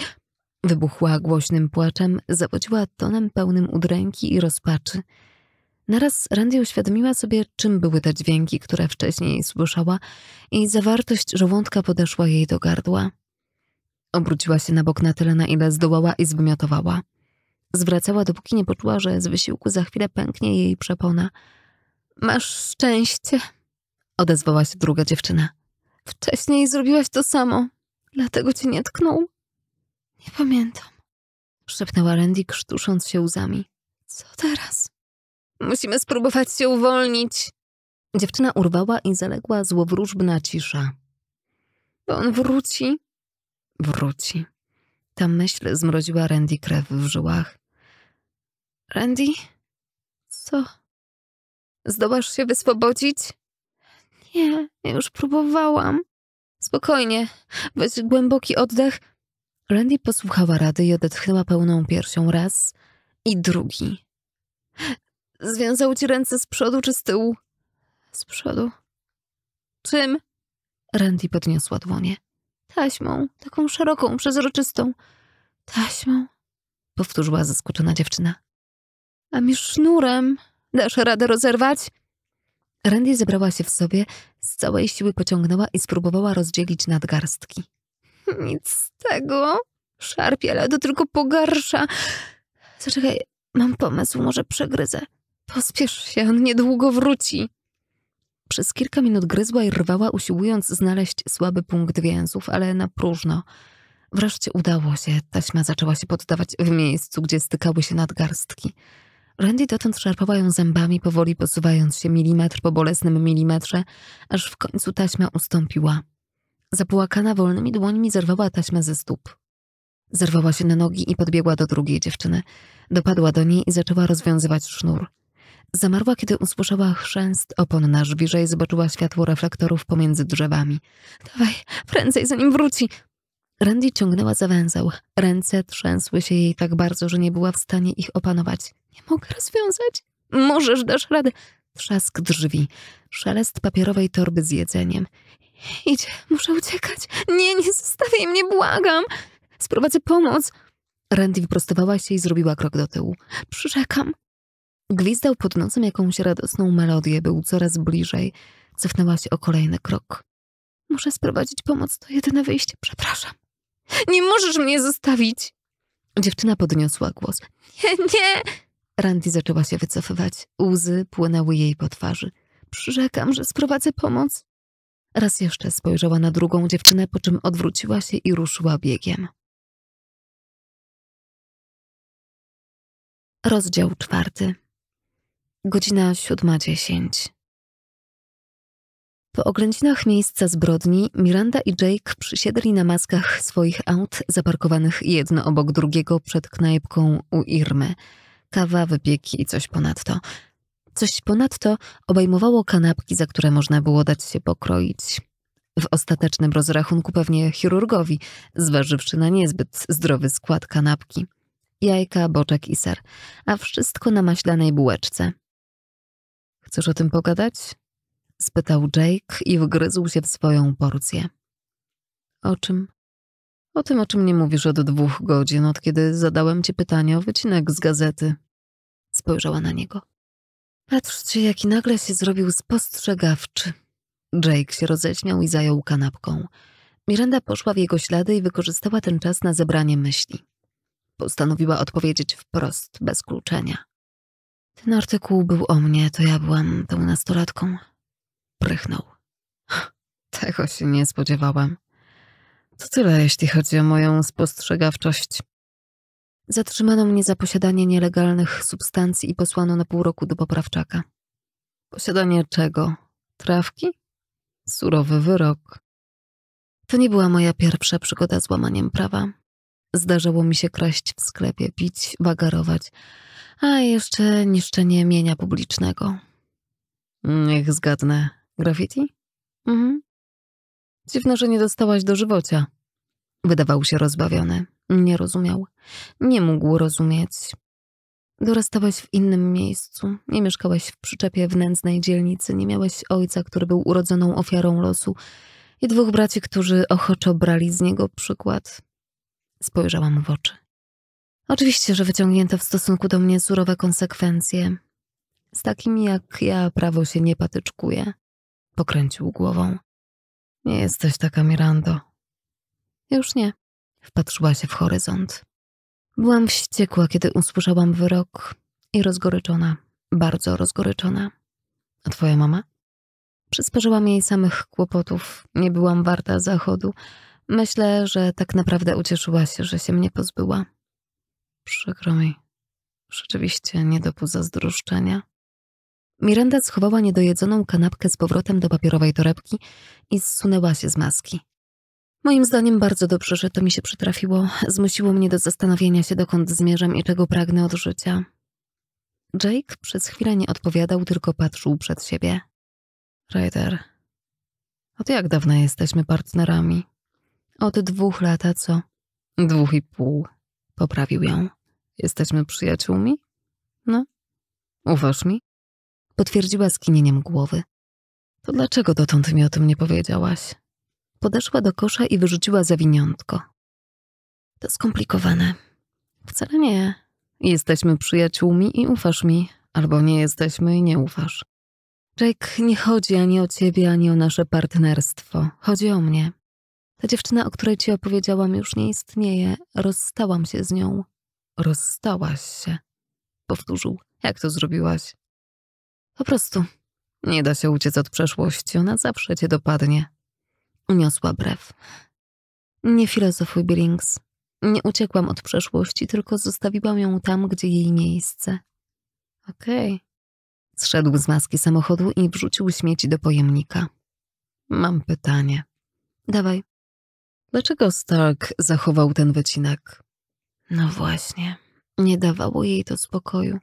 S1: Wybuchła głośnym płaczem, zawodziła tonem pełnym udręki i rozpaczy. Naraz Randy uświadomiła sobie, czym były te dźwięki, które wcześniej słyszała i zawartość żołądka podeszła jej do gardła. Obróciła się na bok na tyle, na ile zdołała i zwymiotowała. Zwracała, dopóki nie poczuła, że z wysiłku za chwilę pęknie jej przepona. Masz szczęście, odezwała się druga dziewczyna. Wcześniej zrobiłaś to samo, dlatego cię nie tknął. Nie pamiętam, szepnęła Randy, krztusząc się łzami. Co teraz? Musimy spróbować się uwolnić. Dziewczyna urwała i zaległa złowróżbna cisza. Bo on wróci. Wróci. Ta myśl zmroziła Randy krew w żyłach. Randy? Co? Zdołasz się wyswobodzić? Nie, już próbowałam. Spokojnie, weź głęboki oddech. Randy posłuchała rady i odetchnęła pełną piersią raz i drugi. Związał ci ręce z przodu czy z tyłu? Z przodu. Czym? Randy podniosła dłonie. Taśmą, taką szeroką, przezroczystą. Taśmą, powtórzyła zaskoczona dziewczyna. A mi sznurem. Dasz radę rozerwać? Randy zebrała się w sobie, z całej siły pociągnęła i spróbowała rozdzielić nadgarstki. Nic z tego. Szarpie, ale to tylko pogarsza. Zaczekaj, mam pomysł, może przegryzę. Pospiesz się, on niedługo wróci. Przez kilka minut gryzła i rwała, usiłując znaleźć słaby punkt więzów, ale na próżno. Wreszcie udało się. Taśma zaczęła się poddawać w miejscu, gdzie stykały się nadgarstki. Randy dotąd szarpała ją zębami, powoli posuwając się milimetr po bolesnym milimetrze, aż w końcu taśma ustąpiła. Zapłakana wolnymi dłońmi zerwała taśmę ze stóp. Zerwała się na nogi i podbiegła do drugiej dziewczyny. Dopadła do niej i zaczęła rozwiązywać sznur. Zamarła, kiedy usłyszała chrzęst opon na żwirze i zobaczyła światło reflektorów pomiędzy drzewami. Dawaj, prędzej, zanim wróci! Randy ciągnęła za węzeł. Ręce trzęsły się jej tak bardzo, że nie była w stanie ich opanować. Nie mogę rozwiązać. Możesz, dasz radę. Trzask drzwi. Szelest papierowej torby z jedzeniem. Idzie, muszę uciekać. Nie, nie zostawiaj mnie, błagam. Sprowadzę pomoc. Randy wyprostowała się i zrobiła krok do tyłu. Przyrzekam. Gwizdał pod nosem jakąś radosną melodię, był coraz bliżej. Cofnęła się o kolejny krok. Muszę sprowadzić pomoc, to jedyne wyjście. Przepraszam. Nie możesz mnie zostawić! Dziewczyna podniosła głos. Nie, nie! Randy zaczęła się wycofywać. Łzy płynęły jej po twarzy. Przyrzekam, że sprowadzę pomoc. Raz jeszcze spojrzała na drugą dziewczynę, po czym odwróciła się i ruszyła biegiem. Rozdział czwarty. Godzina siódma dziesięć. Po oględzinach miejsca zbrodni Miranda i Jake przysiedli na maskach swoich aut zaparkowanych jedno obok drugiego przed knajpką u Irmy. Kawa, wypieki i coś ponadto. Coś ponadto obejmowało kanapki, za które można było dać się pokroić. W ostatecznym rozrachunku pewnie chirurgowi, zważywszy na niezbyt zdrowy skład kanapki. Jajka, boczek i ser, a wszystko na maślanej bułeczce. Chcesz o tym pogadać? spytał Jake i wgryzł się w swoją porcję. O czym? O tym, o czym nie mówisz od dwóch godzin, od kiedy zadałem ci pytanie o wycinek z gazety. Spojrzała na niego. Patrzcie, jaki nagle się zrobił spostrzegawczy. Jake się roześmiał i zajął kanapką. Miranda poszła w jego ślady i wykorzystała ten czas na zebranie myśli. Postanowiła odpowiedzieć wprost, bez kluczenia. Ten artykuł był o mnie, to ja byłam tą nastolatką. Prychnął. Tego się nie spodziewałam. To tyle, jeśli chodzi o moją spostrzegawczość. Zatrzymano mnie za posiadanie nielegalnych substancji i posłano na pół roku do poprawczaka. Posiadanie czego? Trawki? Surowy wyrok. To nie była moja pierwsza przygoda z łamaniem prawa. Zdarzało mi się kraść w sklepie, pić, wagarować, a jeszcze niszczenie mienia publicznego. Niech zgadnę. Graffiti? Mhm. Dziwne, że nie dostałaś do żywocia. Wydawał się rozbawiony. Nie rozumiał. Nie mógł rozumieć. Dorastałeś w innym miejscu. Nie mieszkałeś w przyczepie w nędznej dzielnicy. Nie miałeś ojca, który był urodzoną ofiarą losu i dwóch braci, którzy ochoczo brali z niego przykład. Spojrzałam w oczy. Oczywiście, że wyciągnięto w stosunku do mnie surowe konsekwencje. Z takimi jak ja prawo się nie patyczkuje. Pokręcił głową. Nie jesteś taka, Mirando. Już nie. Wpatrzyła się w horyzont. Byłam wściekła, kiedy usłyszałam wyrok i rozgoryczona, bardzo rozgoryczona. A twoja mama? Przysparzyłam jej samych kłopotów. Nie byłam warta zachodu. Myślę, że tak naprawdę ucieszyła się, że się mnie pozbyła. Przykro mi. Rzeczywiście nie do pozazdroszczenia. Miranda schowała niedojedzoną kanapkę z powrotem do papierowej torebki i zsunęła się z maski. Moim zdaniem bardzo dobrze, że to mi się przytrafiło. Zmusiło mnie do zastanowienia się, dokąd zmierzam i czego pragnę od życia. Jake przez chwilę nie odpowiadał, tylko patrzył przed siebie. Ryder, od jak dawna jesteśmy partnerami? Od dwóch lat, a co? Dwóch i pół. Poprawił ją. Jesteśmy przyjaciółmi? No. Ufasz mi? Potwierdziła skinieniem głowy. To dlaczego dotąd mi o tym nie powiedziałaś? Podeszła do kosza i wyrzuciła zawiniątko. To skomplikowane. Wcale nie. Jesteśmy przyjaciółmi i ufasz mi, albo nie jesteśmy i nie ufasz. Jake, nie chodzi ani o ciebie, ani o nasze partnerstwo. Chodzi o mnie. Ta dziewczyna, o której ci opowiedziałam, już nie istnieje. Rozstałam się z nią. Rozstałaś się. Powtórzył. Jak to zrobiłaś? Po prostu. Nie da się uciec od przeszłości. Ona zawsze cię dopadnie. Uniosła brew. Nie filozofuj, Billings. Nie uciekłam od przeszłości, tylko zostawiłam ją tam, gdzie jej miejsce. Okej. Okay. Zszedł z maski samochodu i wrzucił śmieci do pojemnika. Mam pytanie. Dawaj. Dlaczego Stark zachował ten wycinek? No właśnie. Nie dawało jej to spokoju.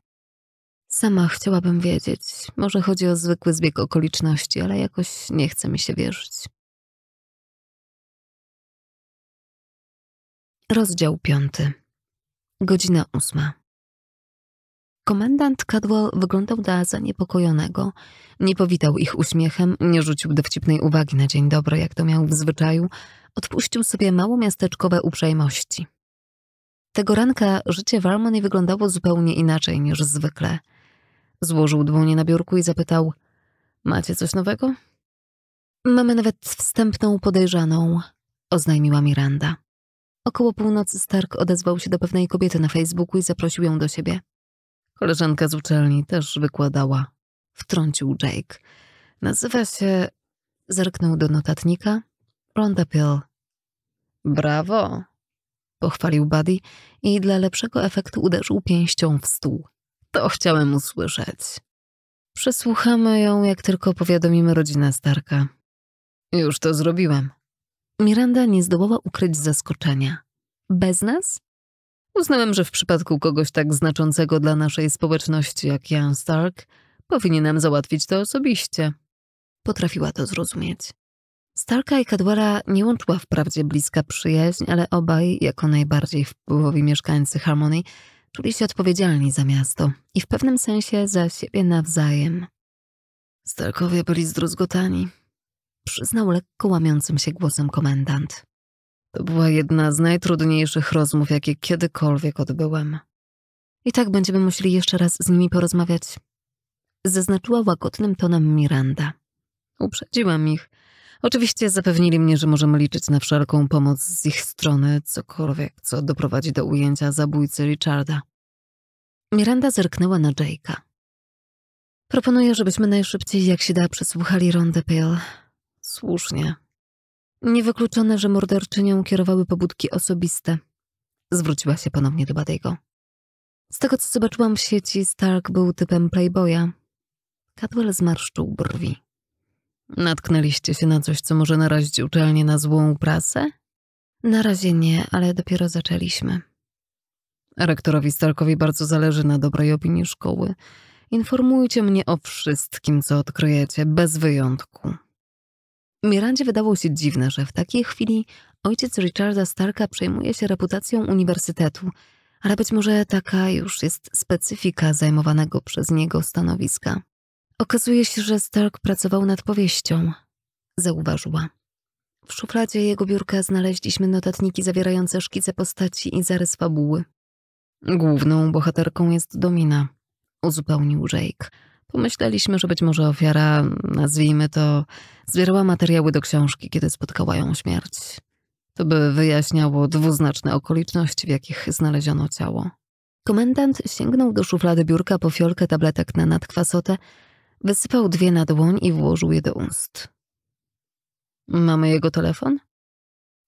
S1: Sama chciałabym wiedzieć. Może chodzi o zwykły zbieg okoliczności, ale jakoś nie chce mi się wierzyć. Rozdział piąty. Godzina ósma. Komendant Cadwell wyglądał na zaniepokojonego. Nie powitał ich uśmiechem, nie rzucił dowcipnej uwagi na dzień dobry, jak to miał w zwyczaju. Odpuścił sobie małomiasteczkowe uprzejmości. Tego ranka życie w Almony wyglądało zupełnie inaczej niż zwykle. Złożył dłonie na biurku i zapytał: Macie coś nowego? Mamy nawet wstępną podejrzaną, oznajmiła Miranda. Około północy Stark odezwał się do pewnej kobiety na Facebooku i zaprosił ją do siebie. Koleżanka z uczelni też wykładała. Wtrącił Jake. Nazywa się... Zerknął do notatnika. Rhonda Pill. Brawo! Pochwalił Buddy i dla lepszego efektu uderzył pięścią w stół. To chciałem usłyszeć. Przesłuchamy ją, jak tylko powiadomimy rodzinę Starka. Już to zrobiłem. Miranda nie zdołała ukryć zaskoczenia. Bez nas? Uznałem, że w przypadku kogoś tak znaczącego dla naszej społeczności jak Jan Stark, powinienem załatwić to osobiście. Potrafiła to zrozumieć. Starka i Cadwella nie łączyła wprawdzie bliska przyjaźń, ale obaj, jako najbardziej wpływowi mieszkańcy Harmony, czuli się odpowiedzialni za miasto i w pewnym sensie za siebie nawzajem. Starkowie byli zdruzgotani, przyznał lekko łamiącym się głosem komendant. To była jedna z najtrudniejszych rozmów, jakie kiedykolwiek odbyłem. I tak będziemy musieli jeszcze raz z nimi porozmawiać. Zaznaczyła łagodnym tonem Miranda. Uprzedziłam ich. Oczywiście zapewnili mnie, że możemy liczyć na wszelką pomoc z ich strony, cokolwiek, co doprowadzi do ujęcia zabójcy Richarda. Miranda zerknęła na Jake'a. Proponuję, żebyśmy najszybciej, jak się da, przesłuchali Rondę Pale. Słusznie. Niewykluczone, że morderczynią kierowały pobudki osobiste. Zwróciła się ponownie do Badego. Z tego, co zobaczyłam w sieci, Stark był typem playboya. Cadwell zmarszczył brwi. Natknęliście się na coś, co może narazić uczelnię na złą prasę? Na razie nie, ale dopiero zaczęliśmy. Rektorowi Starkowi bardzo zależy na dobrej opinii szkoły. Informujcie mnie o wszystkim, co odkryjecie, bez wyjątku. Mirandzie wydało się dziwne, że w takiej chwili ojciec Richarda Starka przejmuje się reputacją uniwersytetu, ale być może taka już jest specyfika zajmowanego przez niego stanowiska. Okazuje się, że Stark pracował nad powieścią, zauważyła. W szufladzie jego biurka znaleźliśmy notatniki zawierające szkice postaci i zarys fabuły. Główną bohaterką jest Domina, uzupełnił Jake. Pomyśleliśmy, że być może ofiara, nazwijmy to, zbierała materiały do książki, kiedy spotkała ją śmierć. To by wyjaśniało dwuznaczne okoliczności, w jakich znaleziono ciało. Komendant sięgnął do szuflady biurka po fiolkę tabletek na nadkwasotę, wysypał dwie na dłoń i włożył je do ust. Mamy jego telefon?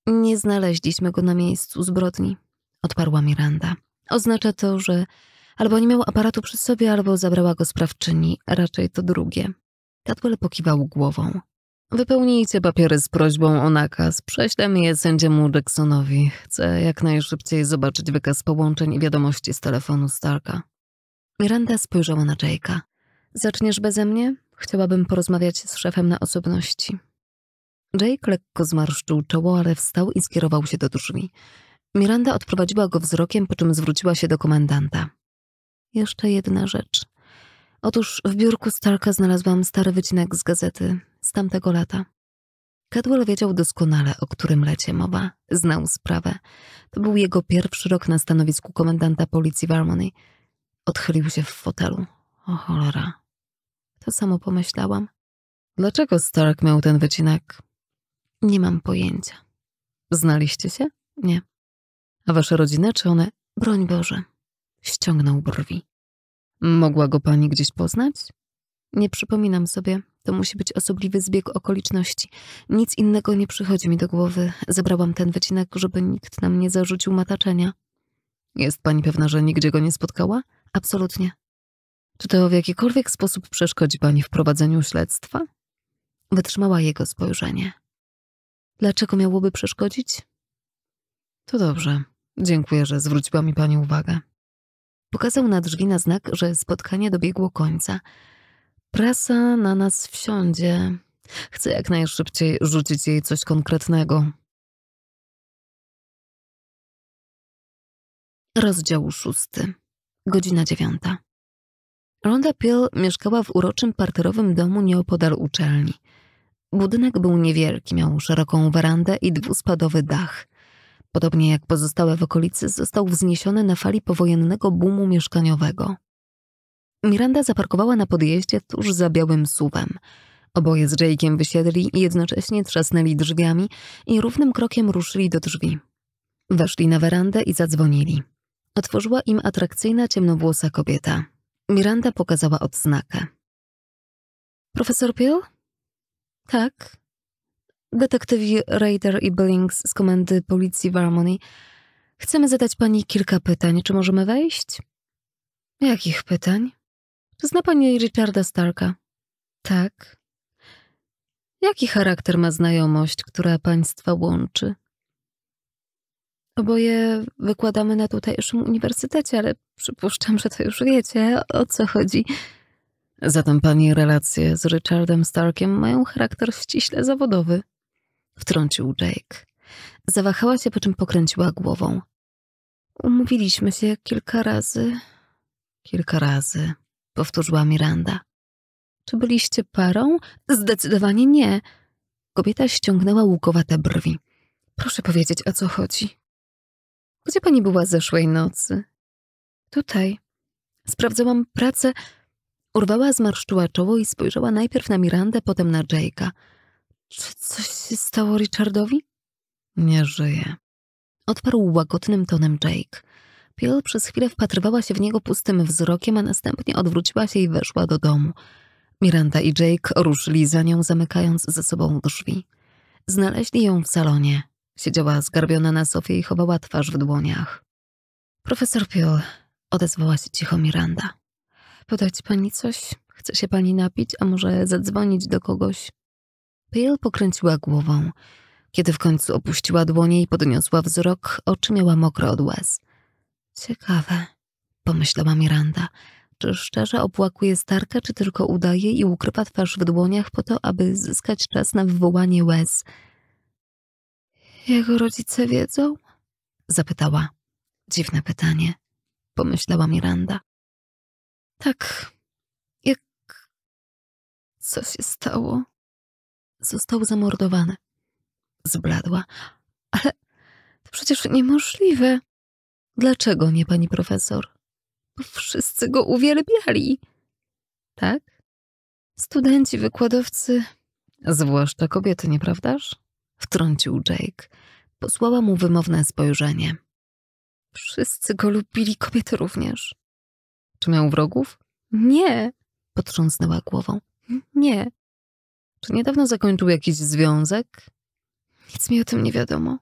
S1: Nie znaleźliśmy go na miejscu zbrodni, odparła Miranda. Oznacza to, że albo nie miał aparatu przy sobie, albo zabrała go sprawczyni, raczej to drugie. Catwell pokiwał głową. Wypełnijcie papiery z prośbą o nakaz. Prześlemy je sędziemu Jacksonowi. Chcę jak najszybciej zobaczyć wykaz połączeń i wiadomości z telefonu Starka. Miranda spojrzała na Jake'a. Zaczniesz beze mnie? Chciałabym porozmawiać z szefem na osobności. Jake lekko zmarszczył czoło, ale wstał i skierował się do drzwi. Miranda odprowadziła go wzrokiem, po czym zwróciła się do komendanta. Jeszcze jedna rzecz. Otóż w biurku Starka znalazłam stary wycinek z gazety z tamtego lata. Cadwell wiedział doskonale, o którym lecie mowa. Znał sprawę. To był jego pierwszy rok na stanowisku komendanta policji w Harmony. Odchylił się w fotelu. O cholera. To samo pomyślałam. Dlaczego Stark miał ten wycinek? Nie mam pojęcia. Znaliście się? Nie. A wasze rodziny, czy one? Broń Boże. Ściągnął brwi. Mogła go pani gdzieś poznać? Nie przypominam sobie. To musi być osobliwy zbieg okoliczności. Nic innego nie przychodzi mi do głowy. Zebrałam ten wycinek, żeby nikt nam nie zarzucił mataczenia. Jest pani pewna, że nigdzie go nie spotkała? Absolutnie. Czy to w jakikolwiek sposób przeszkodzi pani w prowadzeniu śledztwa? Wytrzymała jego spojrzenie. Dlaczego miałoby przeszkodzić? To dobrze. Dziękuję, że zwróciła mi pani uwagę. Pokazał na drzwi na znak, że spotkanie dobiegło końca. Prasa na nas wsiądzie. Chcę jak najszybciej rzucić jej coś konkretnego. Rozdział szósty. Godzina dziewiąta. Ronda Peel mieszkała w uroczym parterowym domu nieopodal uczelni. Budynek był niewielki, miał szeroką werandę i dwuspadowy dach. Podobnie jak pozostałe w okolicy, został wzniesiony na fali powojennego boomu mieszkaniowego. Miranda zaparkowała na podjeździe tuż za białym suwem. Oboje z Jake'iem wysiedli i jednocześnie trzasnęli drzwiami i równym krokiem ruszyli do drzwi. Weszli na werandę i zadzwonili. Otworzyła im atrakcyjna, ciemnowłosa kobieta. Miranda pokazała odznakę. Profesor Peel? Tak. Detektywi Raider i Billings z komendy policji w Harmony. Chcemy zadać pani kilka pytań. Czy możemy wejść? Jakich pytań? Czy zna pani Richarda Starka? Tak. Jaki charakter ma znajomość, która państwa łączy? Oboje wykładamy na tutejszym uniwersytecie, ale przypuszczam, że to już wiecie, o co chodzi. Zatem pani relacje z Richardem Starkiem mają charakter ściśle zawodowy. Wtrącił Jake. Zawahała się, po czym pokręciła głową. Umówiliśmy się kilka razy. Kilka razy, powtórzyła Miranda. Czy byliście parą? Zdecydowanie nie. Kobieta ściągnęła łukowate brwi. Proszę powiedzieć, o co chodzi. Gdzie pani była zeszłej nocy? Tutaj. Sprawdzałam pracę. Urwała, zmarszczyła czoło i spojrzała najpierw na Mirandę, potem na Jake'a. Czy coś się stało Richardowi? Nie żyje. Odparł łagodnym tonem Jake. Piel przez chwilę wpatrywała się w niego pustym wzrokiem, a następnie odwróciła się i weszła do domu. Miranda i Jake ruszyli za nią, zamykając ze sobą drzwi. Znaleźli ją w salonie. Siedziała zgarbiona na sofie i chowała twarz w dłoniach. Profesor Piel, odezwała się cicho Miranda. Podać pani coś? Chce się pani napić, a może zadzwonić do kogoś? Piel pokręciła głową. Kiedy w końcu opuściła dłonie i podniosła wzrok, oczy miała mokre od łez. Ciekawe, pomyślała Miranda. Czy szczerze opłakuje Starka, czy tylko udaje i ukrywa twarz w dłoniach po to, aby zyskać czas na wywołanie łez? Jego rodzice wiedzą? Zapytała. Dziwne pytanie, pomyślała Miranda. Tak, jak... Co się stało? Został zamordowany. Zbladła. Ale to przecież niemożliwe. Dlaczego nie, pani profesor? Bo wszyscy go uwielbiali. Tak? Studenci, wykładowcy, zwłaszcza kobiety, nieprawdaż? Wtrącił Jake. Posłała mu wymowne spojrzenie. Wszyscy go lubili, kobiety również. Czy miał wrogów? Nie, potrząsnęła głową. Nie. Czy niedawno zakończył jakiś związek? Nic mi o tym nie wiadomo.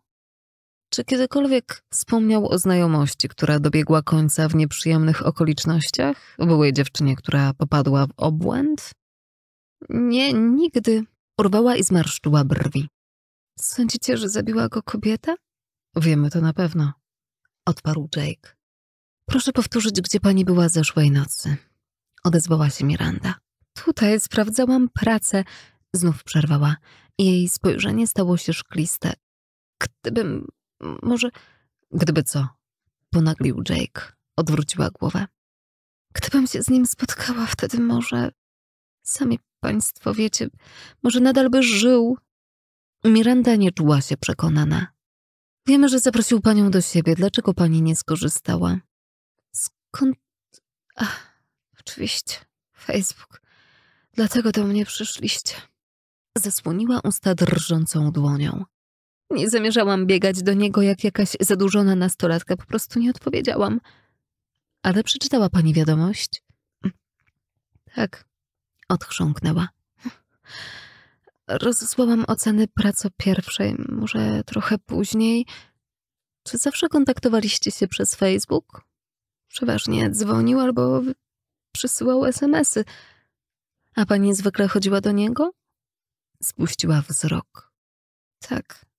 S1: Czy kiedykolwiek wspomniał o znajomości, która dobiegła końca w nieprzyjemnych okolicznościach? Byłej dziewczynie, która popadła w obłęd? Nie, nigdy. Urwała i zmarszczyła brwi. Sądzicie, że zabiła go kobieta? Wiemy to na pewno. Odparł Jake. Proszę powtórzyć, gdzie pani była zeszłej nocy. Odezwała się Miranda. Tutaj sprawdzałam pracę. Znów przerwała. Jej spojrzenie stało się szkliste. Gdybym może... Gdyby co? Ponaglił Jake. Odwróciła głowę. Gdybym się z nim spotkała, wtedy może... Sami państwo wiecie, może nadal by żył. Miranda nie czuła się przekonana. Wiemy, że zaprosił panią do siebie. Dlaczego pani nie skorzystała? Skąd... Ach, oczywiście. Facebook. Dlatego do mnie przyszliście. Zasłoniła usta drżącą dłonią. Nie zamierzałam biegać do niego jak jakaś zadłużona nastolatka, po prostu nie odpowiedziałam. Ale przeczytała pani wiadomość? Tak, odchrząknęła. Rozesłałam oceny pracy pierwszej, może trochę później. Czy zawsze kontaktowaliście się przez Facebook? Przeważnie dzwonił albo przysyłał SMSy. A pani zwykle chodziła do niego? Spuściła wzrok. Tak,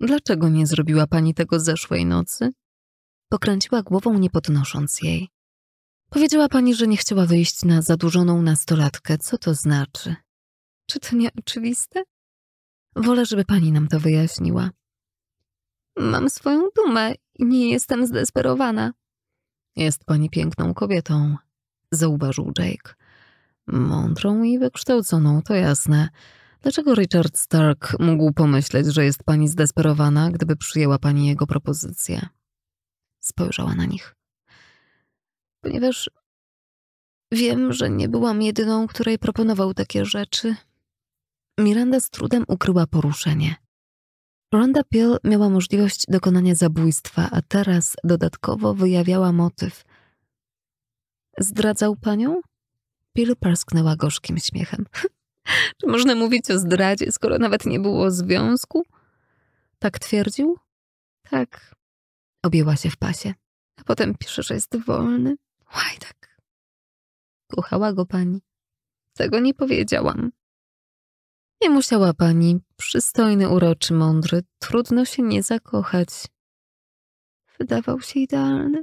S1: Dlaczego nie zrobiła pani tego zeszłej nocy? Pokręciła głową, nie podnosząc jej. Powiedziała pani, że nie chciała wyjść na zadłużoną nastolatkę. Co to znaczy? Czy to nie oczywiste? Wolę, żeby pani nam to wyjaśniła. Mam swoją dumę i nie jestem zdesperowana. Jest pani piękną kobietą, zauważył Jake. Mądrą i wykształconą, to jasne. Dlaczego Richard Stark mógł pomyśleć, że jest pani zdesperowana, gdyby przyjęła pani jego propozycję? Spojrzała na nich. Ponieważ wiem, że nie byłam jedyną, której proponował takie rzeczy. Miranda z trudem ukryła poruszenie. Rhonda Peel miała możliwość dokonania zabójstwa, a teraz dodatkowo wyjawiała motyw. Zdradzał panią? Peel parsknęła gorzkim śmiechem. Czy można mówić o zdradzie, skoro nawet nie było związku? Tak twierdził? Tak. Objęła się w pasie. A potem pisze, że jest wolny. Łajdak. Kochała go pani. Tego nie powiedziałam. Nie musiała pani, przystojny, uroczy, mądry, trudno się nie zakochać. Wydawał się idealny.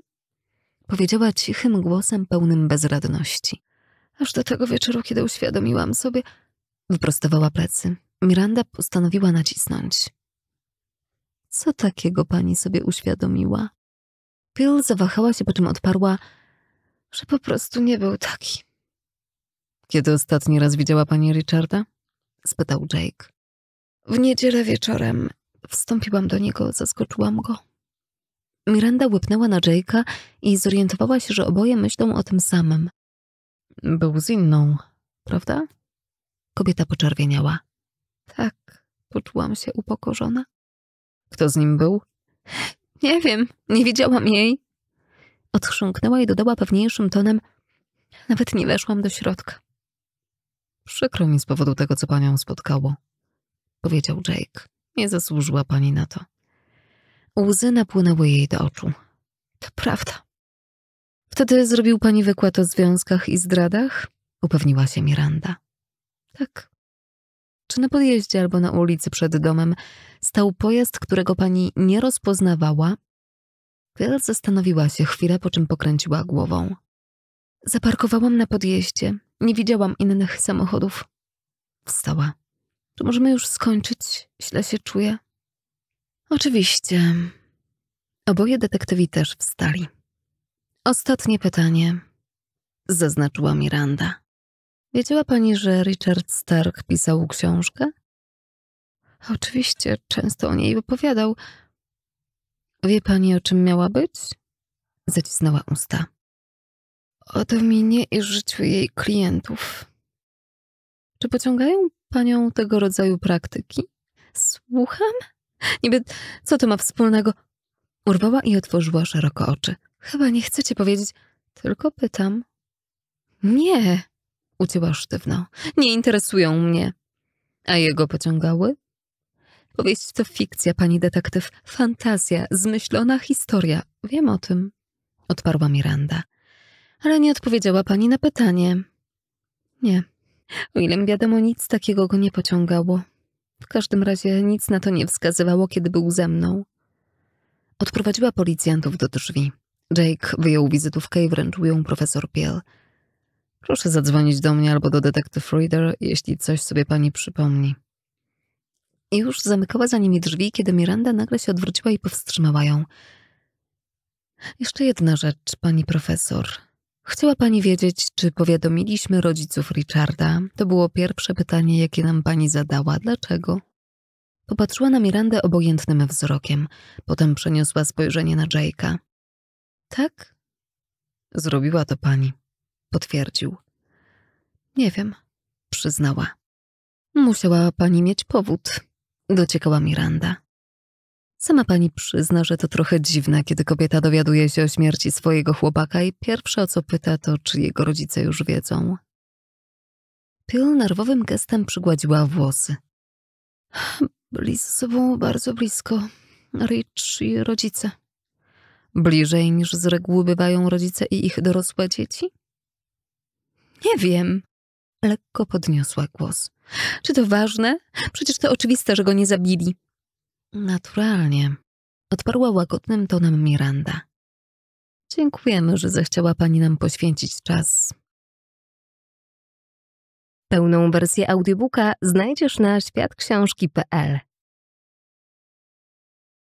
S1: Powiedziała cichym głosem pełnym bezradności. Aż do tego wieczoru, kiedy uświadomiłam sobie, wyprostowała plecy. Miranda postanowiła nacisnąć. Co takiego pani sobie uświadomiła? Pill zawahała się, po czym odparła, że po prostu nie był taki. Kiedy ostatni raz widziała pani Richarda? spytał Jake. W niedzielę wieczorem wstąpiłam do niego, zaskoczyłam go. Miranda łypnęła na Jake'a i zorientowała się, że oboje myślą o tym samym. Był z inną, prawda? Kobieta poczerwieniała. Tak, poczułam się upokorzona. Kto z nim był? Nie wiem, nie widziałam jej. Odchrząknęła i dodała pewniejszym tonem. Nawet nie weszłam do środka. Przykro mi z powodu tego, co panią spotkało, powiedział Jake. Nie zasłużyła pani na to. Łzy napłynęły jej do oczu. To prawda. Wtedy zrobił pani wykład o związkach i zdradach? Upewniła się Miranda. Tak. Czy na podjeździe albo na ulicy przed domem stał pojazd, którego pani nie rozpoznawała? Bill zastanowiła się chwilę, po czym pokręciła głową. Zaparkowałam na podjeździe. Nie widziałam innych samochodów. Wstała. Czy możemy już skończyć? Źle się czuję. Oczywiście. Oboje detektywi też wstali. Ostatnie pytanie, zaznaczyła Miranda. Wiedziała pani, że Richard Stark pisał książkę? Oczywiście, często o niej opowiadał. Wie pani, o czym miała być? Zacisnęła usta. O dominie i życiu jej klientów. Czy pociągają panią tego rodzaju praktyki? Słucham? Niby, co to ma wspólnego? Urwała i otworzyła szeroko oczy. Chyba nie chcecie powiedzieć, tylko pytam. Nie, ucięła sztywno. Nie interesują mnie. A jego pociągały? Powieść to fikcja, pani detektyw. Fantazja, zmyślona historia. Wiem o tym, odparła Miranda. Ale nie odpowiedziała pani na pytanie. Nie. O ile mi wiadomo, nic takiego go nie pociągało. W każdym razie nic na to nie wskazywało, kiedy był ze mną. Odprowadziła policjantów do drzwi. Jake wyjął wizytówkę i wręczył ją profesor Piel. Proszę zadzwonić do mnie albo do Detective Reader, jeśli coś sobie pani przypomni. I już zamykała za nimi drzwi, kiedy Miranda nagle się odwróciła i powstrzymała ją. Jeszcze jedna rzecz, pani profesor. Chciała pani wiedzieć, czy powiadomiliśmy rodziców Richarda? To było pierwsze pytanie, jakie nam pani zadała. Dlaczego? Popatrzyła na Mirandę obojętnym wzrokiem, potem przeniosła spojrzenie na Jake'a. Tak? Zrobiła to pani, potwierdził. Nie wiem, przyznała. Musiała pani mieć powód, dociekała Miranda. Sama pani przyzna, że to trochę dziwne, kiedy kobieta dowiaduje się o śmierci swojego chłopaka i pierwsze o co pyta to, czy jego rodzice już wiedzą. Pill nerwowym gestem przygładziła włosy. Byli ze sobą bardzo blisko, Rich i rodzice. Bliżej niż z reguły bywają rodzice i ich dorosłe dzieci? Nie wiem. Lekko podniosła głos. Czy to ważne? Przecież to oczywiste, że go nie zabili. Naturalnie. Odparła łagodnym tonem Miranda. Dziękujemy, że zechciała pani nam poświęcić czas.
S2: Pełną wersję audiobooka znajdziesz na światksiążki.pl.